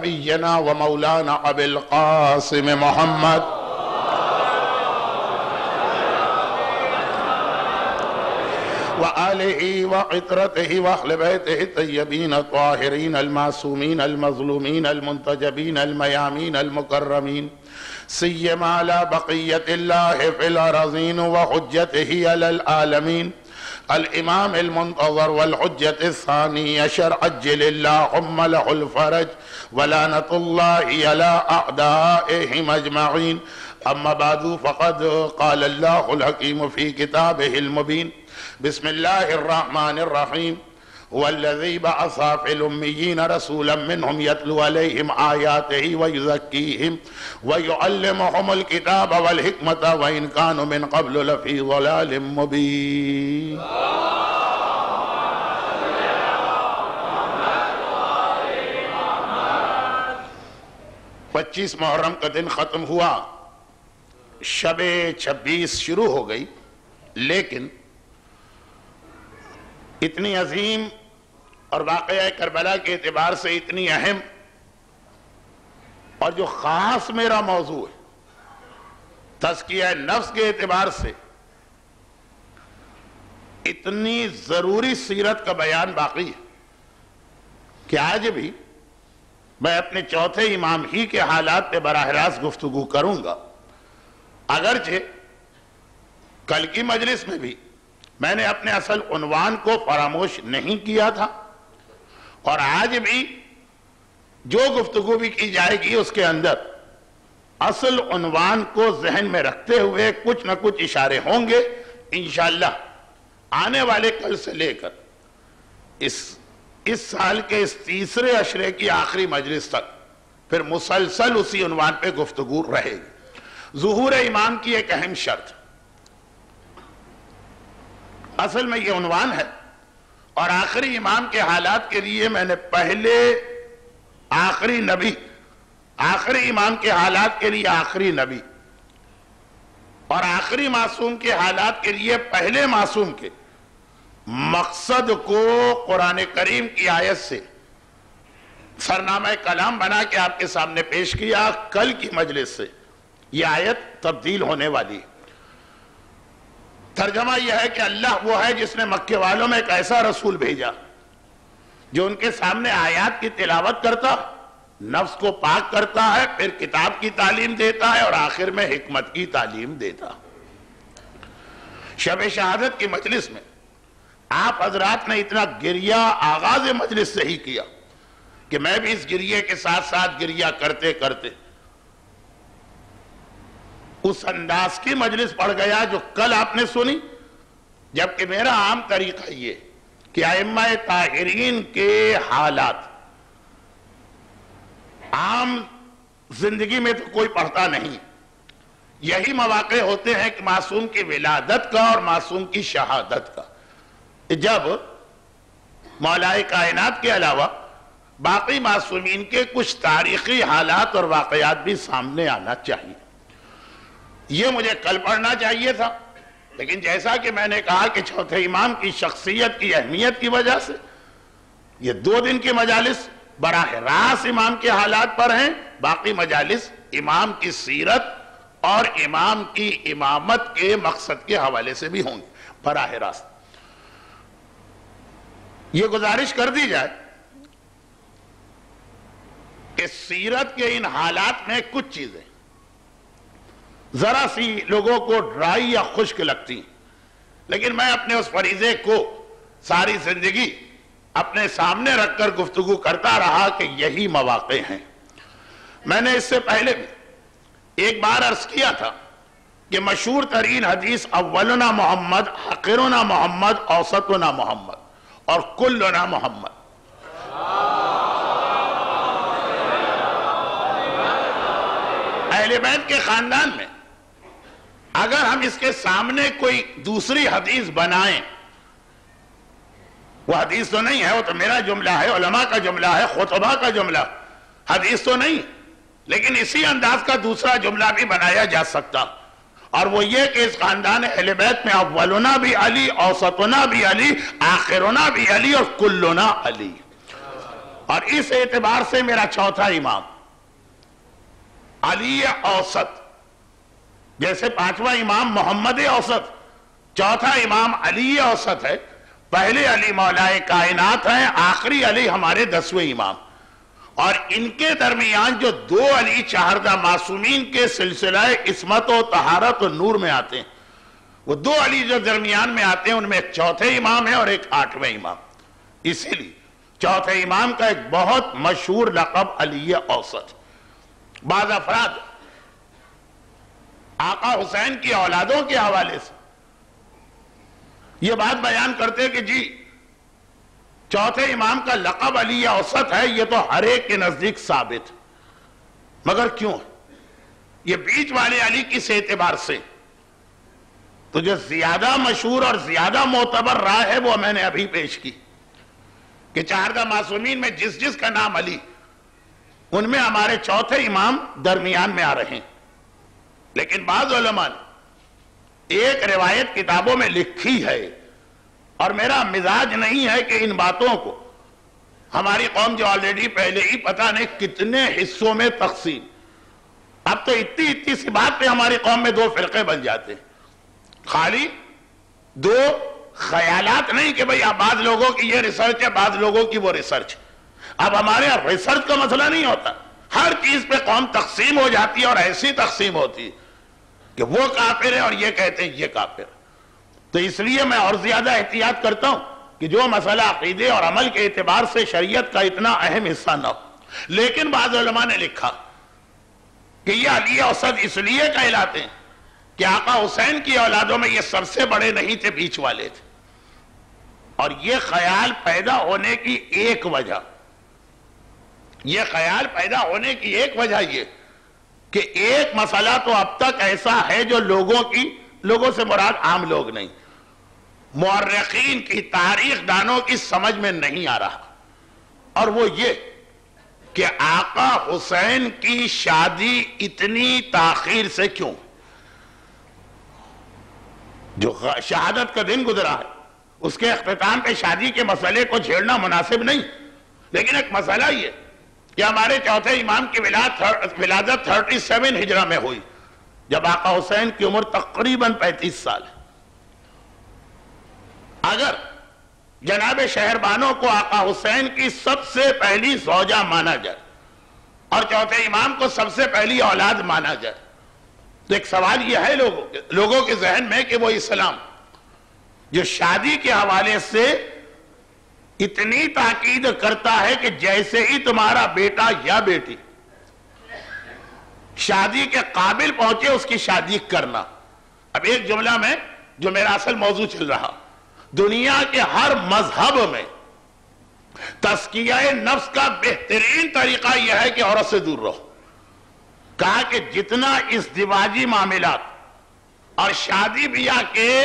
نبينا ومولانا أبي القاسم محمد. وآله وعطرته وأهل بيته الطيبين الطاهرين المعصومين المظلومين المنتجبين الميامين المكرمين سيما على بقية الله في الأرضين وحجته على العالمين الامام المنتظر والحجة الثانية شرع عجل اللهم له الفرج ولعنة الله على أعدائهم أجمعين. اما بعد، فقد قال الله الحكيم في كتابه المبين. بسم الله الرحمن الرحيم. هو الذي بعث في الأميين رسولا منهم يتلو عليهم آياته ويزكيهم ويعلمهم الكتاب والحكمة وإن كانوا من قبل لفي ضلال مبين. پچیس محرم کا دن ختم ہوا۔ شب چھبیس شروع ہو گئی، لیکن اتنی عظیم اور واقعہ کربلا کے اعتبار سے اتنی اہم اور جو خاص میرا موضوع ہے، تزکیہ نفس کے اعتبار سے اتنی ضروری سیرت کا بیان باقی ہے کہ آج بھی میں اپنے چوتھے امام ہی کے حالات پہ براہ راست گفتگو کروں گا۔ اگرچہ کل کی مجلس میں بھی میں نے اپنے اصل عنوان کو فراموش نہیں کیا تھا اور آج بھی جو گفتگو بھی کی جائے گی اس کے اندر اصل عنوان کو ذہن میں رکھتے ہوئے کچھ نہ کچھ اشارے ہوں گے انشاءاللہ آنے والے کل سے لے کر اس اس سال کے اس تیسرے اشرے کی آخری مجلس تک پھر مسلسل اسی عنوان پہ گفتگو رہے گی۔ ظہور امام کی ایک اہم شرط۔ اصل میں یہ عنوان ہے اور آخری امام کے حالات کے لیے میں نے پہلے آخری نبی، آخری امام کے حالات کے لیے آخری نبی۔ اور آخری معصوم کے حالات کے لیے پہلے معصوم کے۔ مقصد کو قرآن کریم کی آیت سے سرنامہ کلام بنا کے آپ کے سامنے پیش کیا، کل کی مجلس سے۔ یہ آیت تبدیل ہونے والی ہے۔ ترجمہ یہ ہے کہ اللہ وہ ہے جس نے مکے والوں میں ایک ایسا رسول بھیجا جو ان کے سامنے آیات کی تلاوت کرتا، نفس کو پاک کرتا ہے، پھر کتاب کی تعلیم دیتا ہے اور آخر میں حکمت کی تعلیم دیتا۔ شب شہادت کی مجلس میں آپ حضرات نے اتنا گریہ آغاز مجلس سے ہی کیا کہ میں بھی اس گریہ کے ساتھ ساتھ گریہ کرتے کرتے اس انداز کی مجلس پڑ گیا جو کل آپ نے سنی؟ جبکہ میرا عام طریقہ یہ کہ ائمہ طاہرین کے حالات، عام زندگی میں تو کوئی پڑھتا نہیں۔ یہی مواقع ہوتے ہیں کہ معصوم کی ولادت کا اور معصوم کی شہادت کا۔ جب مولائے کائنات کے علاوہ باقی معصومین کے کچھ تاریخی حالات اور واقعات بھی سامنے آنا چاہیے۔ یہ مجھے کل پڑھنا چاہیے تھا۔ لیکن جیسا کہ میں نے کہا کہ چوتھے امام کی شخصیت کی اہمیت کی وجہ سے یہ دو دن کی مجالس براہ راست امام کے حالات پر ہیں، باقی مجالس امام کی سیرت اور امام کی امامت کے مقصد کے حوالے سے بھی ہوں گے۔ براہ راست۔ یہ گزارش کر دی جائے کہ سیرت کے ان حالات میں کچھ چیزیں ذرا سی لوگوں کو ڈرائی یا خشک لگتی۔ لیکن میں اپنے اس فریضے کو ساری زندگی اپنے سامنے رکھ کر گفتگو کرتا رہا کہ یہی مواقع ہیں۔ میں نے اس سے پہلے بھی ایک بار عرض کیا تھا کہ مشہور ترین حدیث اولنا محمد، حقرنا محمد، اوسطنا محمد اور کلنا محمد۔ اہل بیت کے خاندان میں اگر ہم اس کے سامنے کوئی دوسری حدیث بنائیں، وہ حدیث تو نہیں ہے، وہ تو میرا جملہ ہے، علماء کا جملہ ہے خطبہ کا جملہ، حدیث تو نہیں، لیکن اسی انداز کا دوسرا جملہ بھی بنایا جا سکتا۔ اور وہ یہ کہ اس خاندان اہل بیت میں اولنا بھی علی، اوسطنا بھی علی، آخرنا بھی علی اور کلنا علی۔ اور اس اعتبار سے میرا چوتھا امام، علی اوسط۔ جیسے پانچواں امام محمد اوسط، چوتھا امام علی اوسط ہے، پہلے علی مولا کائنات ہیں، آخری علی ہمارے دسویں امام۔ اور ان کے درمیان جو دو علی چہردہ معصومین کے سلسلہ عصمت و طہارت و نور میں آتے ہیں، وہ دو علی جو درمیان میں آتے ہیں، ان میں ایک چوتھے امام ہے اور ایک آٹھویں امام۔ اسی لیے چوتھے امام کا ایک بہت مشہور لقب علی اوسط۔ بعض افراد آقا حسین کی اولادوں کے حوالے سے۔ یہ بات بیان کرتے کہ جی چوتھے امام کا لقب علی اوسط ہے، یہ تو ہر ایک کے نزدیک ثابت مگر کیوں؟ یہ بیچ والے علی کس اعتبار سے؟ تو جو زیادہ مشہور اور زیادہ معتبر رائے ہے، وہ میں نے ابھی پیش کی۔ کہ چاردہ معصومین میں جس جس کا نام علی، ان میں ہمارے چوتھے امام درمیان میں آ رہے ہیں۔ لیکن بعض علماء نے ایک روایت کتابوں میں لکھی ہے اور میرا مزاج نہیں ہے کہ ان باتوں کو ہماری قوم جو آلریڈی پہلے ہی پتہ نہیں کتنے حصوں میں تقسیم۔ اب تو اتنی اتنی سی بات پہ ہماری قوم میں دو فرقے بن جاتے ہیں۔ خالی دو خیالات نہیں کہ بھئی اب بعض لوگوں کی یہ ریسرچ ہے، بعض لوگوں کی وہ ریسرچ اب ہمارے یہاں ریسرچ کا مسئلہ نہیں ہوتا۔ ہر چیز پہ قوم تقسیم ہو جاتی ہے اور ایسی تقسیم ہوتی ہے۔ کہ وہ کافر ہے اور یہ کہتے ہیں یہ کافر تو اس لیے میں اور زیادہ احتیاط کرتا ہوں کہ جو مسئلہ عقیدے اور عمل کے اعتبار سے شریعت کا اتنا اہم حصہ نہ ہو۔ لیکن بعض علماء نے لکھا کہ یہ علی اوسط اس لیے کہلاتے ہیں کہ آقا حسین کی اولادوں میں یہ سب سے بڑے نہیں تھے، بیچ والے تھے۔ اور یہ خیال پیدا ہونے کی ایک وجہ، یہ خیال پیدا ہونے کی ایک وجہ یہ کہ ایک مسئلہ تو اب تک ایسا ہے جو لوگوں کی لوگوں سے مراد عام لوگ نہیں۔ مورخین کی تاریخ دانوں کی سمجھ میں نہیں آ رہا۔ اور وہ یہ کہ آقا حسین کی شادی اتنی تاخیر سے کیوں؟ جو شہادت کا دن گزرا ہے، اس کے اختتام پہ شادی کے مسئلے کو جھیڑنا مناسب نہیں۔ لیکن ایک مسئلہ یہ کہ ہمارے چوتھے امام کی ولادت تھرٹی سیون ہجرہ میں ہوئی، جب آقا حسین کی عمر تقریباً پینتیس سال ہے۔ اگر جناب شہربانوں کو آقا حسین کی سب سے پہلی زوجہ مانا جائے اور چوتھے امام کو سب سے پہلی اولاد مانا جائے، تو ایک سوال یہ ہے لوگوں کے لوگوں کے ذہن میں کہ وہ اسلام جو شادی کے حوالے سے اتنی تاکید کرتا ہے کہ جیسے ہی تمہارا بیٹا یا بیٹی شادی کے قابل پہنچے اس کی شادی کرنا۔ اب ایک جملہ میں جو میرا اصل موضوع چل رہا، دنیا کے ہر مذہب میں تسکیہ نفس کا بہترین طریقہ یہ ہے کہ عورت سے دور رہو۔ کہا کہ جتنا اس دیواجی معاملات اور شادی بیاہ کے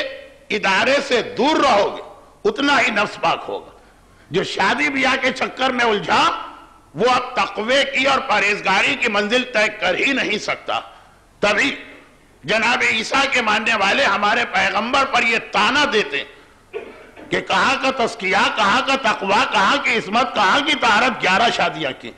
ادارے سے دور رہو گے، اتنا ہی نفس پاک ہوگا۔ جو شادی بیاہ کے چکر میں الجھا، وہ اب تقوی کی اور پریزگاری کی منزل طے کر ہی نہیں سکتا۔ تبھی جناب عیسیٰ کے ماننے والے ہمارے پیغمبر پر یہ تانا دیتے کہ کہاں کا تسکیہ کہاں کا تقوی، کہاں کی عصمت، کہاں کی طہارت گیارہ شادیاں کی۔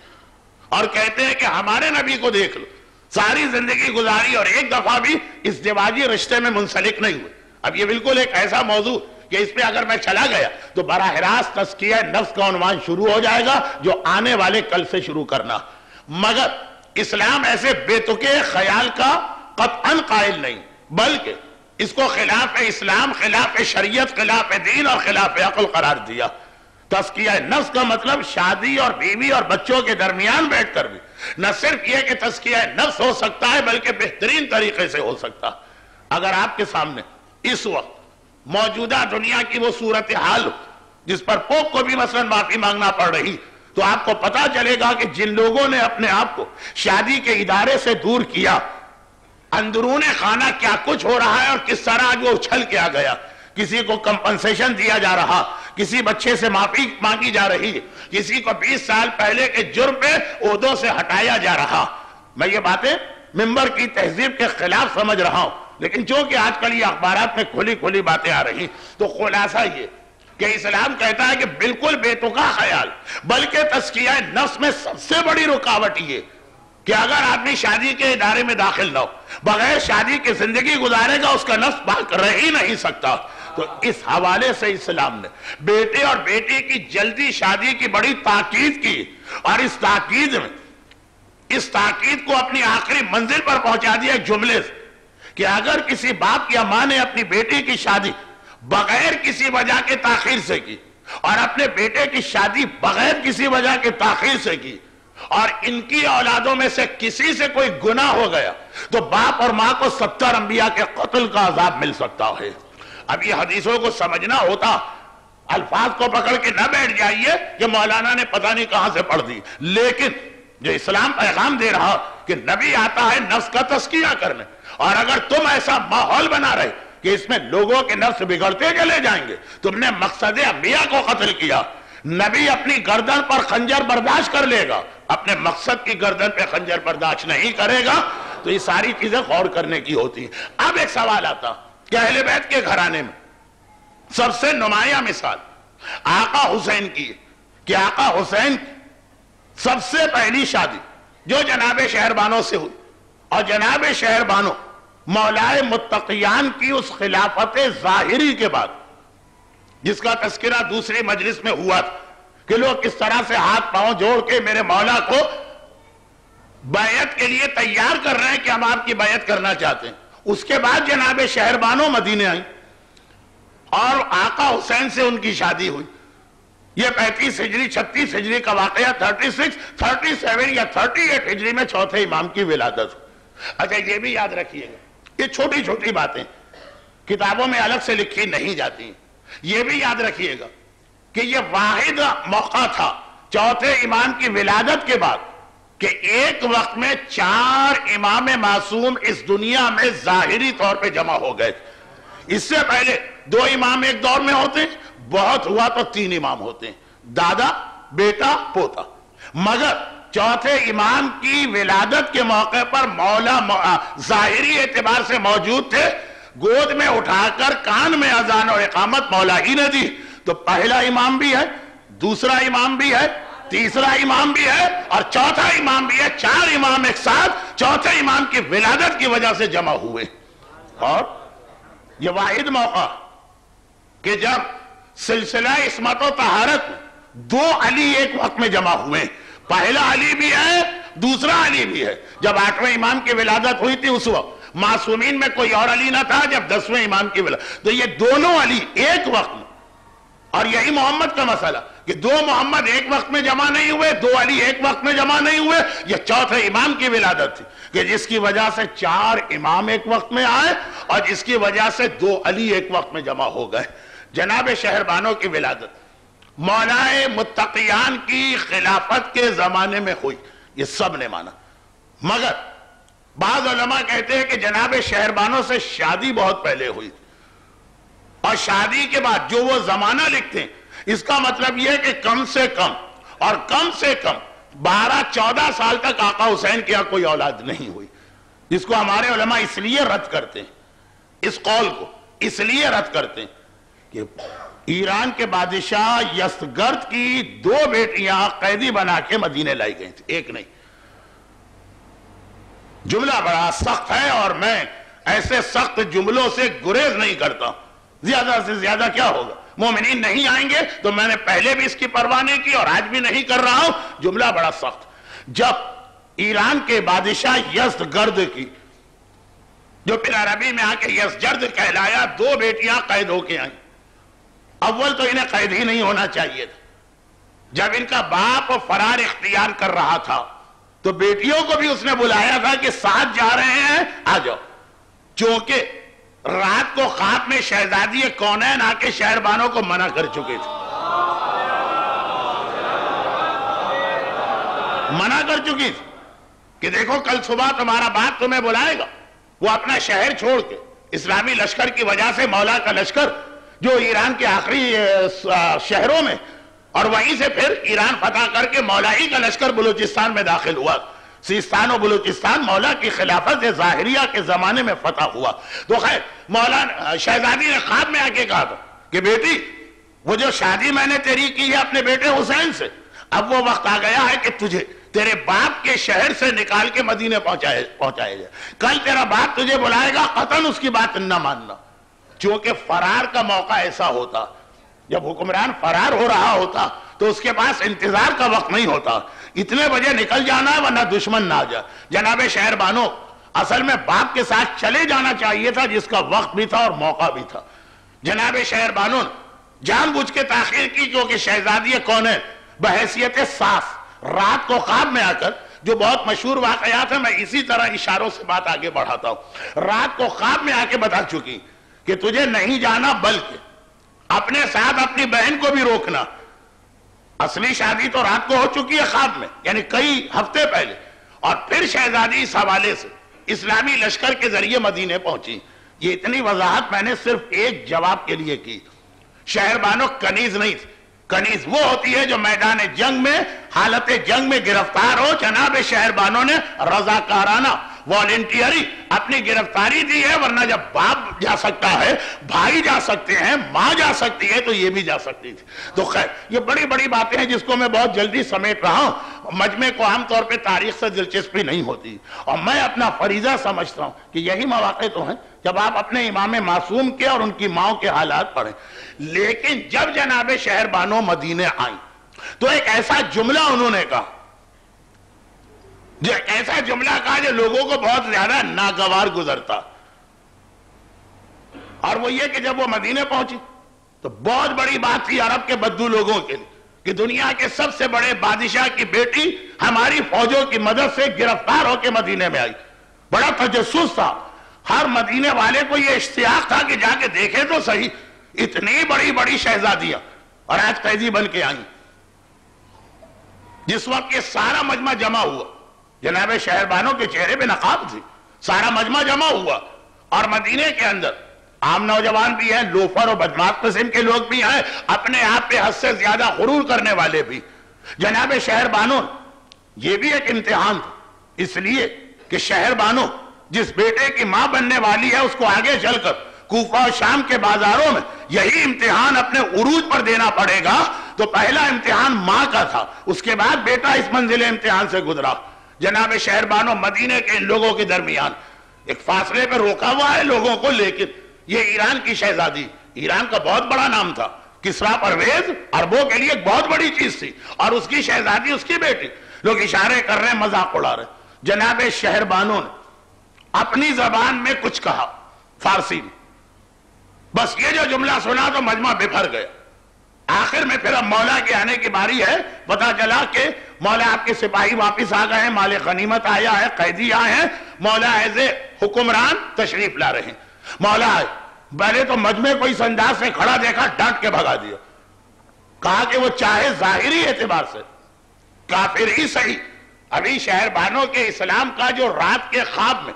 اور کہتے ہیں کہ ہمارے نبی کو دیکھ لو، ساری زندگی گزاری اور ایک دفعہ بھی اس دیواجی رشتے میں منسلک نہیں ہوئے۔ اب یہ بالکل ایک ایسا موضوع کہ اس پہ اگر میں چلا گیا تو براہ راست تسکیہ نفس کا عنوان شروع ہو جائے گا جو آنے والے کل سے شروع کرنا۔ مگر اسلام ایسے بے تکے خیال کا قطعاً قائل نہیں، بلکہ اس کو خلاف اسلام، خلاف شریعت، خلاف دین اور خلاف عقل قرار دیا۔ تسکیہ نفس کا مطلب شادی اور بیوی اور بچوں کے درمیان بیٹھ کر بھی۔ نہ صرف یہ کہ تسکیہ نفس ہو سکتا ہے، بلکہ بہترین طریقے سے ہو سکتا۔ اگر آپ کے سامنے اس وقت موجودہ دنیا کی وہ صورتحال جس پر پوپ کو بھی مثلا معافی مانگنا پڑ رہی، تو آپ کو پتا چلے گا کہ جن لوگوں نے اپنے آپ کو شادی کے ادارے سے دور کیا، اندرون خانہ کیا کچھ ہو رہا ہے اور کس طرح آج وہ اچھل کے آ گیا۔ کسی کو کمپنسیشن دیا جا رہا، کسی بچے سے معافی مانگی جا رہی، کسی کو بیس سال پہلے کے جرم پہ عہدوں سے ہٹایا جا رہا۔ میں یہ باتیں ممبر کی تہذیب کے خلاف سمجھ رہا ہوں۔ لیکن چونکہ آج کل یہ اخبارات میں کھلی کھلی باتیں آ رہی تو خلاصہ یہ کہ اسلام کہتا ہے کہ بالکل بے تکا خیال، بلکہ تسکیہ نفس میں سب سے بڑی رکاوٹ یہ کہ اگر آدمی شادی کے ادارے میں داخل نہ ہو، بغیر شادی کی زندگی گزارے گا، اس کا نفس پاک رہ ہی نہیں سکتا۔ تو اس حوالے سے اسلام نے بیٹے اور بیٹی کی جلدی شادی کی بڑی تاکید کی اور اس تاکید میں، اس تاکید کو اپنی آخری منزل پر پہنچا دیا ایک جملے سے۔ کہ اگر کسی باپ یا ماں نے اپنی بیٹی کی شادی بغیر کسی وجہ کے تاخیر سے کی اور اپنے بیٹے کی شادی بغیر کسی وجہ کے تاخیر سے کی اور ان کی اولادوں میں سے کسی سے کوئی گناہ ہو گیا تو باپ اور ماں کو ستر انبیاء کے قتل کا عذاب مل سکتا ہے۔ اب یہ حدیثوں کو سمجھنا ہوتا، الفاظ کو پکڑ کے نہ بیٹھ جائیے کہ مولانا نے پتہ نہیں کہاں سے پڑھ دی۔ لیکن جو اسلام پیغام دے رہا کہ نبی آتا ہے نفس کا تسکیہ کرنے اور اگر تم ایسا ماحول بنا رہے کہ اس میں لوگوں کے نفس بگڑتے چلے جائیں گے، تم نے مقصد انبیاء کو قتل کیا۔ نبی اپنی گردن پر خنجر برداشت کر لے گا۔ اپنے مقصد کی گردن پہ خنجر برداشت نہیں کرے گا۔ تو یہ ساری چیزیں غور کرنے کی ہوتی ہیں۔ اب ایک سوال آتا کہ اہل بیت کے گھرانے میں سب سے نمایاں مثال آقا حسین کی کہ آقا حسین سب سے پہلی شادی جو جناب شہر بانوں سے ہوئی۔ اور جناب شہر بانوں مولائے متقیان کی اس خلافت ظاہری کے بعد، جس کا تذکرہ دوسری مجلس میں ہوا تھا کہ لوگ کس طرح سے ہاتھ پاؤں جوڑ کے میرے مولا کو بیعت کے لیے تیار کر رہے ہیں کہ ہم آپ کی بیعت کرنا چاہتے ہیں۔ اس کے بعد جناب شہربانوں مدینے آئیں اور آقا حسین سے ان کی شادی ہوئی۔ یہ پینتیس ہجری، چھتیس ہجری کا واقعہ، تھرٹی سکس، تھرٹی سیون یا تھرٹی ایٹ ہجری میں چوتھے امام کی ولادت۔ ہو اچھا یہ بھی یاد رکھیے گا۔ یہ چھوٹی چھوٹی باتیں کتابوں میں الگ سے لکھی نہیں جاتی یہ بھی یاد رکھیے گا کہ یہ واحد موقع تھا چوتھے امام کی ولادت کے بعد کہ ایک وقت میں چار امام معصوم اس دنیا میں ظاہری طور پہ جمع ہو گئے اس سے پہلے دو امام ایک دور میں ہوتے بہت ہوا تو تین امام ہوتے ہیں۔ دادا، بیٹا، پوتا۔ مگر چوتھے امام کی ولادت کے موقع پر مولا ظاہری اعتبار سے موجود تھے۔ گود میں اٹھا کر کان میں اذان و اقامت مولا ہی نے دی۔ تو پہلا امام بھی ہے، دوسرا امام بھی ہے، تیسرا امام بھی ہے اور چوتھا امام بھی ہے۔ چار امام ایک ساتھ، چوتھے امام کی ولادت کی وجہ سے جمع ہوئے۔ اور یہ واحد موقع کہ جب سلسلہ اسمت و طہارت دو علی ایک وقت میں جمع ہوئے۔ پہلا علی بھی ہے، دوسرا علی بھی ہے۔ جب آٹھویں امام کی ولادت ہوئی تھی اس وقت، معصومین میں کوئی اور علی نہ تھا جب دسویں امام کی ولادت۔ تو یہ دونوں علی ایک وقت میں۔ اور یہی محمد کا مسئلہ کہ دو محمد ایک وقت میں جمع نہیں ہوئے، دو علی ایک وقت میں جمع نہیں ہوئے، یہ چوتھے امام کی ولادت تھی۔ کہ جس کی وجہ سے چار امام ایک وقت میں آئے اور جس کی وجہ سے دو علی ایک وقت میں جمع ہو گئے۔ جناب شہربانوں کی ولادت۔ مولائے متقیان کی خلافت کے زمانے میں ہوئی۔ یہ سب نے مانا۔ مگر بعض علماء کہتے ہیں کہ جناب شہربانوں سے شادی بہت پہلے ہوئی۔ اور شادی کے بعد جو وہ زمانہ لکھتے ہیں، اس کا مطلب یہ کہ کم سے کم اور کم سے کم بارہ چودہ سال تک آقا حسین کیا کوئی اولاد نہیں ہوئی۔ جس کو ہمارے علماء اس لیے رد کرتے ہیں، اس قول کو اس لیے رد کرتے ہیں کہ ایران کے بادشاہ یسگرد کی دو بیٹیاں قیدی بنا کے مدینے لائی گئی تھی ایک نہیں۔ جملہ بڑا سخت ہے اور میں ایسے سخت جملوں سے گریز نہیں کرتا۔ زیادہ سے زیادہ کیا ہوگا؟ مومنین نہیں آئیں گے تو میں نے پہلے بھی اس کی پرواہ نہیں کی اور آج بھی نہیں کر رہا ہوں۔ جملہ بڑا سخت۔ جب ایران کے بادشاہ یزد گرد کی، جو پھر عربی میں آ کے یس جرد کہلایا، دو بیٹیاں قید ہو کے آئیں۔ اول تو انہیں قید ہی نہیں ہونا چاہیے تھا۔ جب ان کا باپ فرار اختیار کر رہا تھا، تو بیٹیوں کو بھی اس نے بلایا تھا کہ ساتھ جا رہے ہیں، آ جاؤ۔ چونکہ رات کو خواب میں شہزادی کونین آ کے شہر بانوں کو منع کر چکے تھے۔ منع کر چکی تھی کہ دیکھو کل صبح تمہارا باپ تمہیں بلائے گا۔ وہ اپنا شہر چھوڑ کے اسلامی لشکر کی وجہ سے مولا کا لشکر جو ایران کے آخری شہروں میں، اور وہیں سے پھر ایران فتح کر کے مولائی کا لشکر بلوچستان میں داخل ہوا۔ سیستان و بلوچستان مولا کی خلافت ظاہریہ کے زمانے میں فتح ہوا۔ تو خیر، مولا، شہزادی نے خواب میں آ کے کہا تھا کہ بیٹی، وہ جو شادی میں نے تیری کی ہے اپنے بیٹے حسین سے، اب وہ وقت آ گیا ہے کہ تجھے، تیرے باپ کے شہر سے نکال کے مدینے پہنچائے پہنچائے جائے کل تیرا باپ تجھے بلائے گا قطن اس کی بات نہ ماننا۔ چونکہ فرار کا موقع ایسا ہوتا، جب حکمران فرار ہو رہا ہوتا، تو اس کے پاس انتظار کا وقت نہیں ہوتا۔ اتنے بجے نکل جانا ہے ورنہ دشمن نہ جا جناب شہر بانو اصل میں باپ کے ساتھ چلے جانا چاہیے تھا، جس کا وقت بھی تھا اور موقع بھی تھا۔ جناب شہر بانو جان بوجھ کے تاخیر کی کیونکہ شہزادی کون ہے؟ بحیثیت صاف رات کو خواب میں آ کر، جو بہت مشہور واقعات ہیں، میں اسی طرح اشاروں سے بات آگے بڑھاتا ہوں۔ رات کو خواب میں آ کے بتا چکی۔ کہ تجھے نہیں جانا بلکہ اپنے ساتھ اپنی بہن کو بھی روکنا۔ اصلی شادی تو رات کو ہو چکی ہے خواب میں یعنی کئی ہفتے پہلے۔ اور پھر شہزادی اس حوالے سے اسلامی لشکر کے ذریعے مدینے پہنچی۔ یہ اتنی وضاحت میں نے صرف ایک جواب کے لیے کی۔ شہر بانو کنیز نہیں تھی کنیز وہ ہوتی ہے جو میدان جنگ میں، حالت جنگ میں گرفتار ہو۔ جناب شہر بانوں نے رضاکارانہ والنٹیئری اپنی گرفتاری دی ہے، ورنہ جب باپ جا سکتا ہے، بھائی جا سکتے ہیں، ماں جا سکتی ہے، تو یہ بھی جا سکتی تھی۔ تو خیر، یہ بڑی بڑی باتیں ہیں جس کو میں بہت جلدی سمیٹ رہا ہوں۔ مجمع کو عام طور پہ تاریخ سے دلچسپی نہیں ہوتی۔ اور میں اپنا فریضہ سمجھتا ہوں کہ یہی مواقع تو ہیں جب آپ اپنے امام معصوم کے اور ان کی ماں کے حالات پڑھیں۔ لیکن جب جناب شہر بانو مدینے آئیں، تو ایک ایسا جملہ انہوں نے کہا۔ جو ایسا جملہ کہا جو لوگوں کو بہت زیادہ ناگوار گزرتا۔ اور وہ یہ کہ جب وہ مدینے پہنچی، تو بہت بڑی بات تھی عرب کے بدو لوگوں کے لیے کہ دنیا کے سب سے بڑے بادشاہ کی بیٹی ہماری فوجوں کی مدد سے گرفتار ہو کے مدینے میں آئی۔ بڑا تجسس تھا۔ ہر مدینے والے کو یہ اشتیاق تھا کہ جا کے دیکھے تو صحیح۔ اتنی بڑی بڑی شہزادیاں۔ اور آج قیدی بن کے آئیں۔ جس وقت یہ سارا مجمع جمع ہوا جناب شہربانوں کے چہرے پہ نقاب تھی۔ سارا مجمع جمع ہوا۔ اور مدینے کے اندر عام نوجوان بھی ہیں، لوفر اور بدماغ قسم کے لوگ بھی ہیں، اپنے آپ پہ حد سے زیادہ غرور کرنے والے بھی۔ جناب شہر بانو یہ بھی ایک امتحان تھا۔ اس لیے کہ شہر بانو جس بیٹے کی ماں بننے والی ہے، اس کو آگے چل کر کوفہ و شام کے بازاروں میں یہی امتحان اپنے عروج پر دینا پڑے گا۔ تو پہلا امتحان ماں کا تھا۔ اس کے بعد بیٹا اس منزل امتحان سے گزرا۔ جناب شہر بانو مدینے کے ان لوگوں کے درمیان ایک فاصلے پر روکا ہوا ہے لوگوں کو، لیکن یہ ایران کی شہزادی، ایران کا بہت بڑا نام تھا، کسرا پرویز عربوں کے لیے ایک بہت بڑی چیز تھی، اور اس کی شہزادی، اس کی بیٹی۔ لوگ اشارے کر رہے ہیں، مذاق اڑا رہے جناب شہر بانو نے اپنی زبان میں کچھ کہا، فارسی میں۔ بس یہ جو جملہ سنا تو مجمع بفر گیا۔ آخر میں پھر اب مولا کے آنے کی باری ہے۔ پتا چلا کہ مولا آپ کے سپاہی واپس آ گئے ہیں، مال غنیمت آیا ہے، قیدی آئے ہیں۔ مولا ایز اے حکمران تشریف لا رہے ہیں۔ مولا، پہلے تو مجمع کو اس انداز سے کھڑا دیکھا، ڈانٹ کے بھگا دیا۔ کہا کہ وہ چاہے ظاہری اعتبار سے، کافر ہی صحیح۔ ابھی شہر بانوں کے اسلام کا جو رات کے خواب میں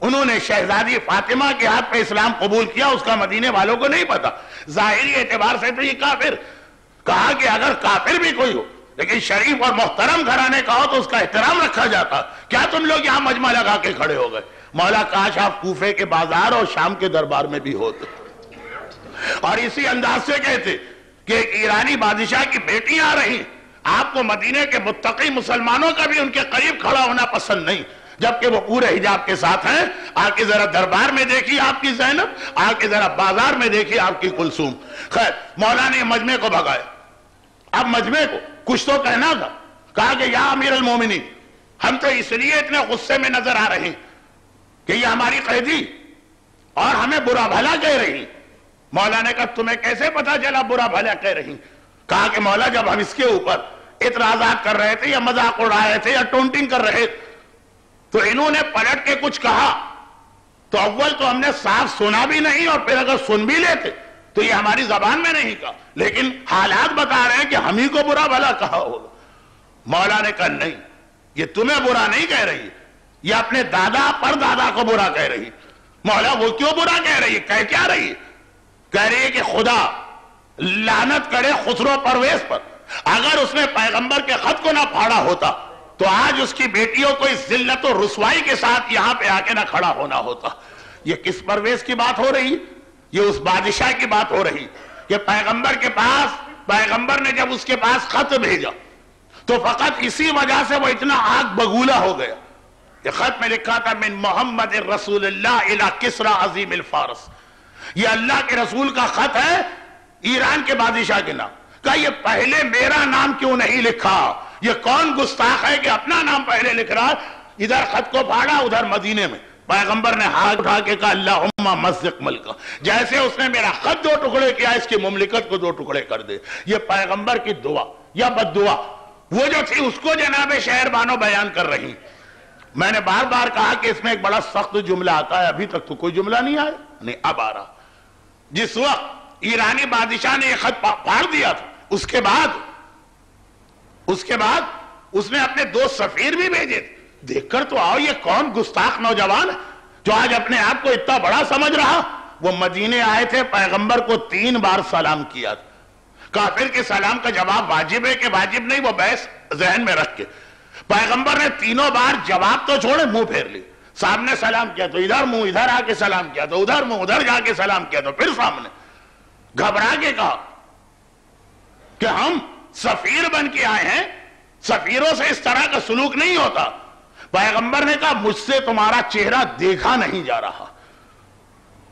انہوں نے شہزادی فاطمہ کے ہاتھ پہ اسلام قبول کیا، اس کا مدینے والوں کو نہیں پتا۔ ظاہری اعتبار سے تو یہ کافر۔ کہا کہ اگر کافر بھی کوئی ہو، لیکن شریف اور محترم گھرانے کا ہو تو اس کا احترام رکھا جاتا۔ کیا تم لوگ یہاں مجمع لگا کے کھڑے ہو گئے؟ مولا کاش آپ کوفے کے بازار اور شام کے دربار میں بھی ہوتے۔ اور اسی انداز سے کہتے کہ ایک ایرانی بادشاہ کی بیٹیاں آ رہی۔ آپ کو مدینے کے متقی مسلمانوں کا بھی ان کے قریب کھڑا ہونا پسند نہیں۔ جبکہ وہ پورے حجاب کے ساتھ ہیں۔ آ کے ذرا دربار میں دیکھی آپ کی زینب آ کے ذرا بازار میں دیکھی آپ کی کلسوم خیر مولا نے مجمع کو بھگایا اب مجمع کو کچھ تو کہنا تھا۔ کہا کہ یا امیر المومنی ہم تو اس لیے اتنے غصے میں نظر آ رہے ہیں کہ یہ ہماری قیدی اور ہمیں برا بھلا کہہ رہی مولا نے کہا تمہیں کیسے پتا چلا برا بھلا کہہ رہی کہا کہ مولا، جب ہم اس کے اوپر اعتراضات کر رہے تھے یا مذاق اڑا رہے تھے یا ٹونٹنگ کر رہے تھے تو انہوں نے پلٹ کے کچھ کہا۔ تو اول تو ہم نے صاف سنا بھی نہیں اور پھر اگر سن بھی لیتے تو یہ ہماری زبان میں نہیں کہا۔ لیکن حالات بتا رہے ہیں کہ ہم ہی کو برا بھلا کہا ہوگا مولا نے کہا، نہیں، یہ تمہیں برا نہیں کہہ رہی۔ یہ اپنے دادا پر دادا کو برا کہہ رہی۔ مولا، وہ کیوں برا کہہ رہی؟ کہہ کیا رہی؟ کہہ رہی ہے کہ خدا لانت کرے خسرو پرویز پر۔ اگر اس نے پیغمبر کے خط کو نہ پھاڑا ہوتا تو آج اس کی بیٹیوں کو اس ذلت و رسوائی کے ساتھ یہاں پہ آ کے نہ کھڑا ہونا ہوتا۔ یہ کس پرویز کی بات ہو رہی؟ یہ اس بادشاہ کی بات ہو رہی۔ کہ پیغمبر کے پاس، پیغمبر نے جب اس کے پاس خط بھیجا، تو فقط اسی وجہ سے وہ اتنا آگ بگولا ہو گیا۔ کہ خط میں لکھا تھا، من محمد رسول اللہ الى کسرا عظیم الفارس. یہ اللہ کے رسول کا خط ہے، ایران کے بادشاہ کے نام۔ کہا، یہ پہلے میرا نام کیوں نہیں لکھا؟ یہ کون گستاخ ہے کہ اپنا نام پہلے لکھ رہا ادھر خط کو پھاڑا، ادھر مدینے میں۔ پیغمبر نے ہاتھ اٹھا کے کہا اللہ مزق ملکہ جیسے اس نے میرا خط دو ٹکڑے کیا، اس کی مملکت کو دو ٹکڑے کر دے۔ یہ پیغمبر کی دعا یا بد دعا، وہ جو تھی، اس کو جناب شہر بانو بیان کر رہی میں نے بار بار کہا کہ اس میں ایک بڑا سخت جملہ آتا ہے، ابھی تک تو کوئی جملہ نہیں آیا، نہیں، اب آ رہا۔ جس وقت ایرانی بادشاہ نے یہ خط پھاڑ دیا تھا، اس کے بعد اس کے بعد اس نے اپنے دو سفیر بھی بھیجے دیکھ کر تو آؤ، یہ کون گستاخ نوجوان جو آج اپنے آپ کو اتنا بڑا سمجھ رہا، وہ مدینے آئے تھے، پیغمبر کو تین بار سلام کیا تھا۔ کافر کے سلام کا جواب واجب ہے کہ واجب نہیں، وہ بحث ذہن میں رکھ کے۔ پیغمبر نے تینوں بار جواب تو چھوڑے، منہ پھیر لی سامنے سلام کیا تو ادھر، منہ ادھر آ کے سلام کیا تو ادھر، منہ ادھر جا کے سلام کیا تو پھر سامنے۔ گھبرا کے کہا کہ ہم سفیر بن کے آئے ہیں۔ سفیروں سے اس طرح کا سلوک نہیں ہوتا۔ پیغمبر نے کہا، مجھ سے تمہارا چہرہ دیکھا نہیں جا رہا۔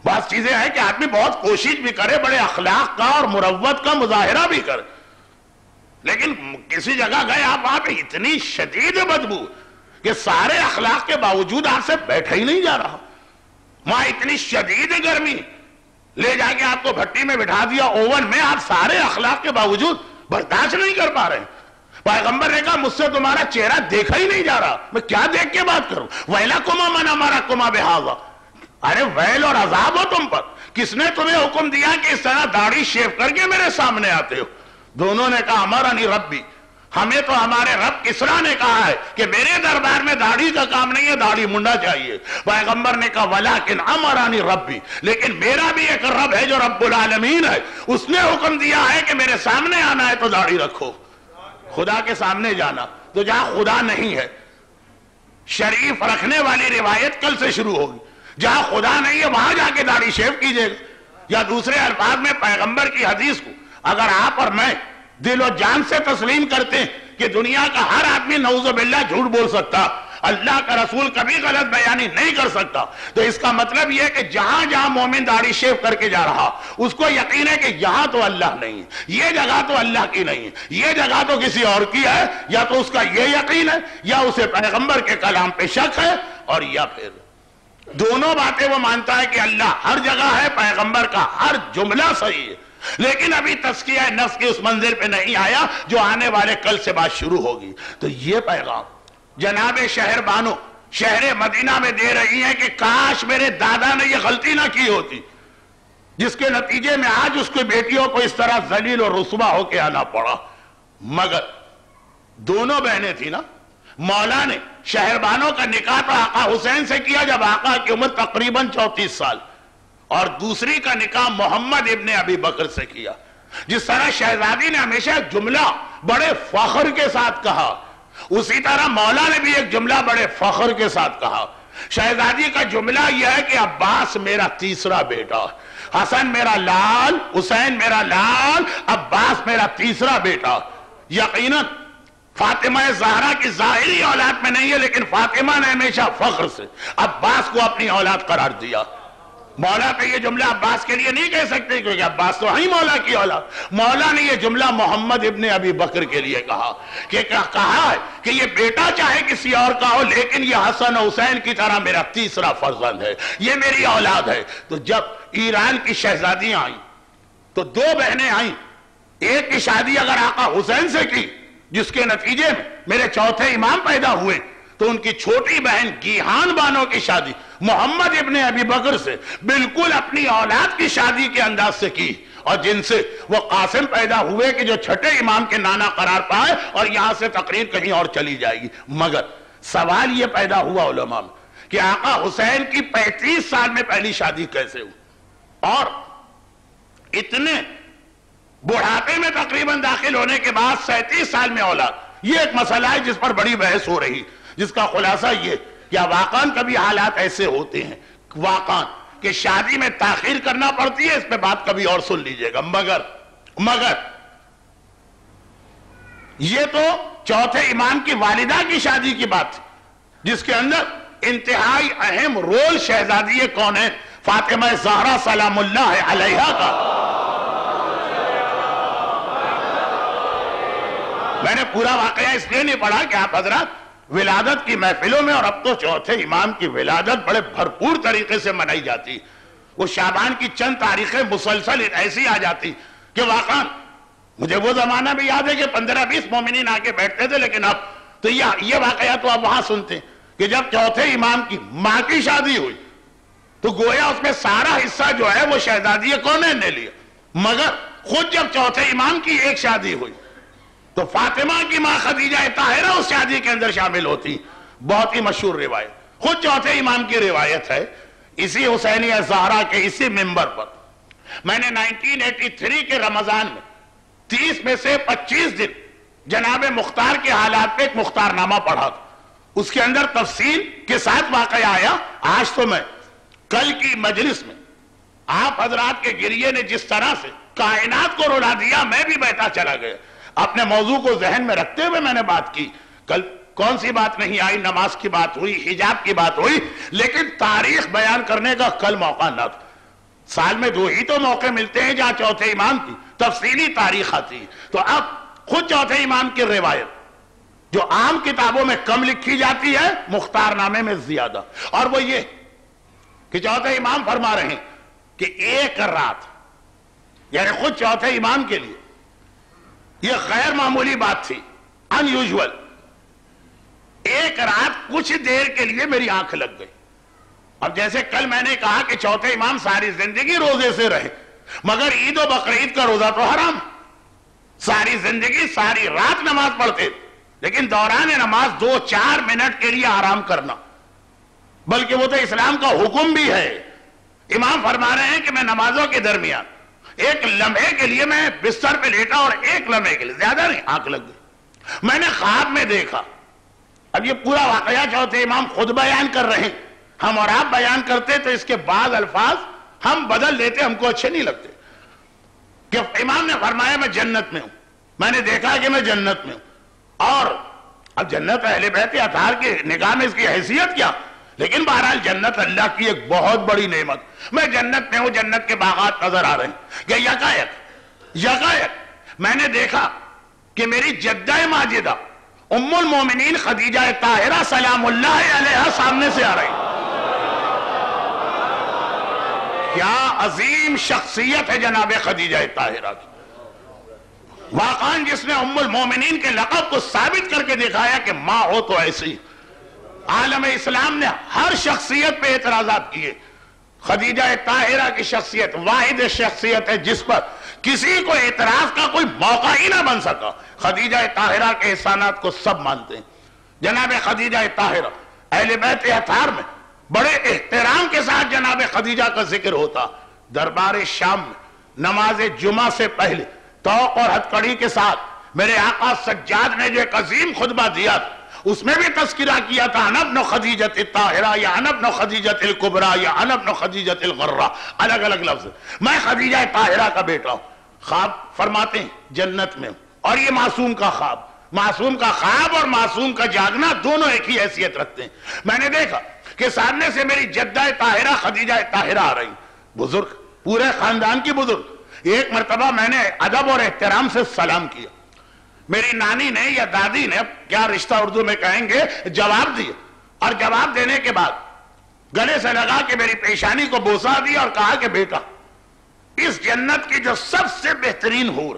بات چیزیں ہیں کہ آدمی بہت کوشش بھی کرے، بڑے اخلاق کا اور مروت کا مظاہرہ بھی کرے۔ لیکن کسی جگہ گئے آپ وہاں پہ اتنی شدید بدبو کہ سارے اخلاق کے باوجود آپ سے بیٹھا ہی نہیں جا رہا۔ وہاں اتنی شدید گرمی۔ لے جا کے آپ کو بھٹی میں بٹھا دیا، اوون میں آپ سارے اخلاق کے باوجود برداشت نہیں کر پا رہے۔ پیغمبر نے کہا، مجھ سے تمہارا چہرہ دیکھا ہی نہیں جا رہا۔ میں کیا دیکھ کے بات کروں؟ ویلا کما منا مارا کما بحاظ ارے، ویل اور عذاب ہو تم پر۔ کس نے تمہیں حکم دیا کہ اس طرح داڑھی شیف کر کے میرے سامنے آتے ہو؟ دونوں نے کہا ہمارا نہیں ربی۔ ہمیں تو ہمارے رب کسرا نے کہا ہے کہ میرے دربار میں داڑھی کا کام نہیں ہے، داڑھی منڈا چاہیے۔ پیغمبر نے کہا، ولیکن امرانی ربی، لیکن میرا بھی ایک رب ہے جو رب العالمین ہے۔ اس نے حکم دیا ہے کہ میرے سامنے آنا ہے تو داڑھی رکھو۔ خدا کے سامنے جانا۔ تو جہاں خدا نہیں ہے، شریف رکھنے والی روایت کل سے شروع ہوگی۔ جہاں خدا نہیں ہے، وہاں جا کے داڑھی شیف کیجیے یا دوسرے الفاظ میں پیغمبر کی حدیث کو، اگر آپ اور میں دل و جان سے تسلیم کرتے ہیں کہ دنیا کا ہر آدمی نعوذ باللہ جھوٹ بول سکتا، اللہ کا رسول کبھی غلط بیانی نہیں کر سکتا۔ تو اس کا مطلب یہ کہ جہاں جہاں مومن داڑھی شیف کر کے جا رہا، اس کو یقین ہے کہ یہاں تو اللہ نہیں ہے، یہ جگہ تو اللہ کی نہیں ہے، یہ جگہ تو کسی اور کی ہے، یا تو اس کا یہ یقین ہے، یا اسے پیغمبر کے کلام پہ شک ہے، اور یا پھر۔ دونوں باتیں وہ مانتا ہے کہ اللہ ہر جگہ ہے، پیغمبر کا ہر جملہ صحیح ہے۔ لیکن ابھی تسکیہ نفس کی اس منزل پہ نہیں آیا جو آنے والے کل سے بات شروع ہوگی۔ تو یہ پیغام جناب شہر بانو، شہر مدینہ میں دے رہی ہیں کہ کاش میرے دادا نے یہ غلطی نہ کی ہوتی۔ جس کے نتیجے میں آج اس کی بیٹیوں کو اس طرح ذلیل اور رسوا ہو کے آنا پڑا۔ مگر دونوں بہنیں تھی نا۔ مولا نے شہر بانوں کا نکاح تو آقا حسین سے کیا جب آقا کی عمر تقریباً چوتیس سال۔ اور دوسری کا نکاح محمد ابن ابی بکر سے کیا۔ جس طرح شہزادی نے ہمیشہ جملہ بڑے فخر کے ساتھ کہا، اسی طرح مولا نے بھی ایک جملہ بڑے فخر کے ساتھ کہا۔ شہزادی کا جملہ یہ ہے کہ عباس میرا تیسرا بیٹا، حسن میرا لال، حسین میرا لال، عباس میرا تیسرا بیٹا۔ یقیناً فاطمہ زہرا کی ظاہری اولاد میں نہیں ہے، لیکن فاطمہ نے ہمیشہ فخر سے عباس کو اپنی اولاد قرار دیا۔ مولا پہ یہ جملہ عباس کے لیے نہیں کہہ سکتے کیونکہ عباس تو ہی مولا کی اولاد۔ مولا نے یہ جملہ محمد ابن ابی بکر کے لیے کہا کہ کہا ہے کہ یہ بیٹا چاہے کسی اور کا ہو، لیکن یہ حسن حسین کی طرح میرا تیسرا فرزند ہے، یہ میری اولاد ہے۔ تو جب ایران کی شہزادیاں آئیں، تو دو بہنیں آئیں۔ ایک کی شادی اگر آقا حسین سے کی، جس کے نتیجے میں میرے چوتھے امام پیدا ہوئے تو ان کی چھوٹی بہن گیہان بانوں کی شادی، محمد ابن ابی بکر سے بالکل اپنی اولاد کی شادی کے انداز سے کی۔ اور جن سے وہ قاسم پیدا ہوئے کہ جو چھٹے امام کے نانا قرار پائے اور یہاں سے تقریر کہیں اور چلی جائے گی۔ مگر سوال یہ پیدا ہوا علماء میں کہ آقا حسین کی پینتیس سال میں پہلی شادی کیسے ہو اور اتنے بڑھاپے میں تقریباً داخل ہونے کے بعد سینتیس سال میں اولاد، یہ ایک مسئلہ ہے جس پر بڑی بحث ہو رہی۔ جس کا خلاصہ یہ کیا واقعان کبھی حالات ایسے ہوتے ہیں واقعان کہ شادی میں تاخیر کرنا پڑتی ہے، اس پہ بات کبھی اور سن لیجیے گا۔ مگر مگر، یہ تو چوتھے امام کی والدہ کی شادی کی بات تھی، جس کے اندر انتہائی اہم رول شہزادی کون ہے؟ فاطمہ زہرا سلام اللہ علیہ کا۔ میں نے پورا واقعہ اس لیے نہیں پڑھا کہ آپ حضرات ولادت کی محفلوں میں اور اب تو چوتھے امام کی ولادت بڑے بھرپور طریقے سے منائی جاتی۔ وہ شابان کی چند تاریخیں مسلسل ایسی آ جاتی کہ واقعا مجھے وہ زمانہ بھی یاد ہے کہ پندرہ بیس مومنین آ کے بیٹھتے تھے، لیکن اب تو یہ واقعہ تو آپ وہاں سنتے ہیں کہ جب چوتھے امام کی ماں کی شادی ہوئی، تو گویا اس میں سارا حصہ جو ہے وہ شہزادی کون نے لیا۔ مگر خود جب چوتھے امام کی ایک شادی ہوئی تو فاطمہ کی ماں خدیجہ طاہرہ اس شادی کے اندر شامل ہوتی۔ بہت ہی مشہور روایت۔ خود چوتھے امام کی روایت ہے۔ اسی حسینی زہرا کے اسی ممبر پر۔ میں نے نائنٹین ایٹی تھری کے رمضان میں تیس میں سے پچیس دن جناب مختار کے حالات پہ ایک مختار نامہ پڑھا تھا۔ اس کے اندر تفصیل کے ساتھ واقعہ آیا۔ آج تو میں کل کی مجلس میں آپ حضرات کے گریے نے جس طرح سے کائنات کو رولا دیا، میں بھی بیٹھا چلا گیا۔ اپنے موضوع کو ذہن میں رکھتے ہوئے میں نے بات کی۔ کل کون سی بات نہیں آئی؟ نماز کی بات ہوئی، حجاب کی بات ہوئی، لیکن تاریخ بیان کرنے کا کل موقع نہ تھا۔ سال میں دو ہی تو موقع ملتے ہیں جہاں چوتھے امام کی، تفصیلی تاریخ آتی ہے تو اب خود چوتھے امام کی روایت، جو عام کتابوں میں کم لکھی جاتی ہے، مختار نامے میں زیادہ۔ اور وہ یہ کہ چوتھے امام فرما رہے ہیں کہ ایک رات یعنی خود چوتھے امام کے لیے یہ غیر معمولی بات تھی ان یوزول ایک رات کچھ دیر کے لیے میری آنکھ لگ گئی۔ اب جیسے کل میں نے کہا کہ چوتھے امام ساری زندگی روزے سے رہے، مگر عید و بقرعید کا روزہ تو حرام۔ ساری زندگی، ساری رات نماز پڑھتے، لیکن دوران نماز دو چار منٹ کے لیے آرام کرنا۔ بلکہ وہ تو اسلام کا حکم بھی ہے۔ امام فرما رہے ہیں کہ میں نمازوں کے درمیان ایک لمحے کے لیے میں بستر پہ لیٹا اور ایک لمحے کے لیے زیادہ نہیں، آنکھ لگ گئی۔ میں نے خواب میں دیکھا۔ اب یہ پورا واقعہ چوتھے امام خود بیان کر رہے ہیں۔ ہم اور آپ بیان کرتے تو اس کے بعد الفاظ ہم بدل دیتے ہم کو اچھے نہیں لگتے۔ کہ امام نے فرمایا، میں جنت میں ہوں۔ میں نے دیکھا کہ میں جنت میں ہوں۔ اور اب جنت اہل بیت اتھار کے نگاہ میں اس کی حیثیت کیا؟ لیکن بہرحال جنت اللہ کی ایک بہت بڑی نعمت۔ میں جنت میں ہوں، جنت کے باغات نظر آ رہے ہیں۔ کہ یکایک یکایک میں نے دیکھا کہ میری جدہ ماجدہ ام المومنین خدیجہ طاہرہ سلام اللہ علیہ سامنے سے آ رہی کیا عظیم شخصیت ہے جناب خدیجہ طاہرہ کی۔ واقعان جس نے ام المومنین کے لقب کو ثابت کر کے دکھایا کہ ماں ہو تو ایسی۔ عالم اسلام نے ہر شخصیت پہ اعتراضات کیے۔ خدیجہ طاہرہ کی شخصیت، واحد شخصیت ہے جس پر کسی کو اعتراض کا کوئی موقع ہی نہ بن سکا۔ خدیجہ طاہرہ کے احسانات کو سب مانتے ہیں۔ جناب خدیجہ طاہرہ، اہل بیت احتار میں بڑے احترام کے ساتھ جناب خدیجہ کا ذکر ہوتا۔ دربار شام میں نماز جمعہ سے پہلے توق اور ہتکڑی کے ساتھ میرے آقا سجاد نے جو ایک عظیم خطبہ دیا تھا اس میں بھی تذکرہ کیا تھا انبن خدیجت الطاہرہ، یا انبن خدیجت القبرہ یا انبن خدیجت الغرہ۔ الگ الگ لفظ۔ میں خدیجہ طاہرہ کا بیٹا ہوں۔ خواب فرماتے ہیں، جنت میں اور یہ معصوم کا خواب۔ معصوم کا خواب اور معصوم کا جاگنا دونوں ایک ہی حیثیت رکھتے ہیں۔ میں نے دیکھا کہ سامنے سے میری جدہ طاہرہ، خدیجہ طاہرہ آ رہی بزرگ، پورے خاندان کی بزرگ۔ ایک مرتبہ میں نے ادب اور احترام سے سلام کیا۔ میری نانی نے یا دادی نے، کیا رشتہ اردو میں کہیں گے، جواب دیا اور جواب دینے کے بعد گلے سے لگا کہ میری پیشانی کو بوسا دیا اور کہا کہ بیٹا، اس جنت کی جو سب سے بہترین ہور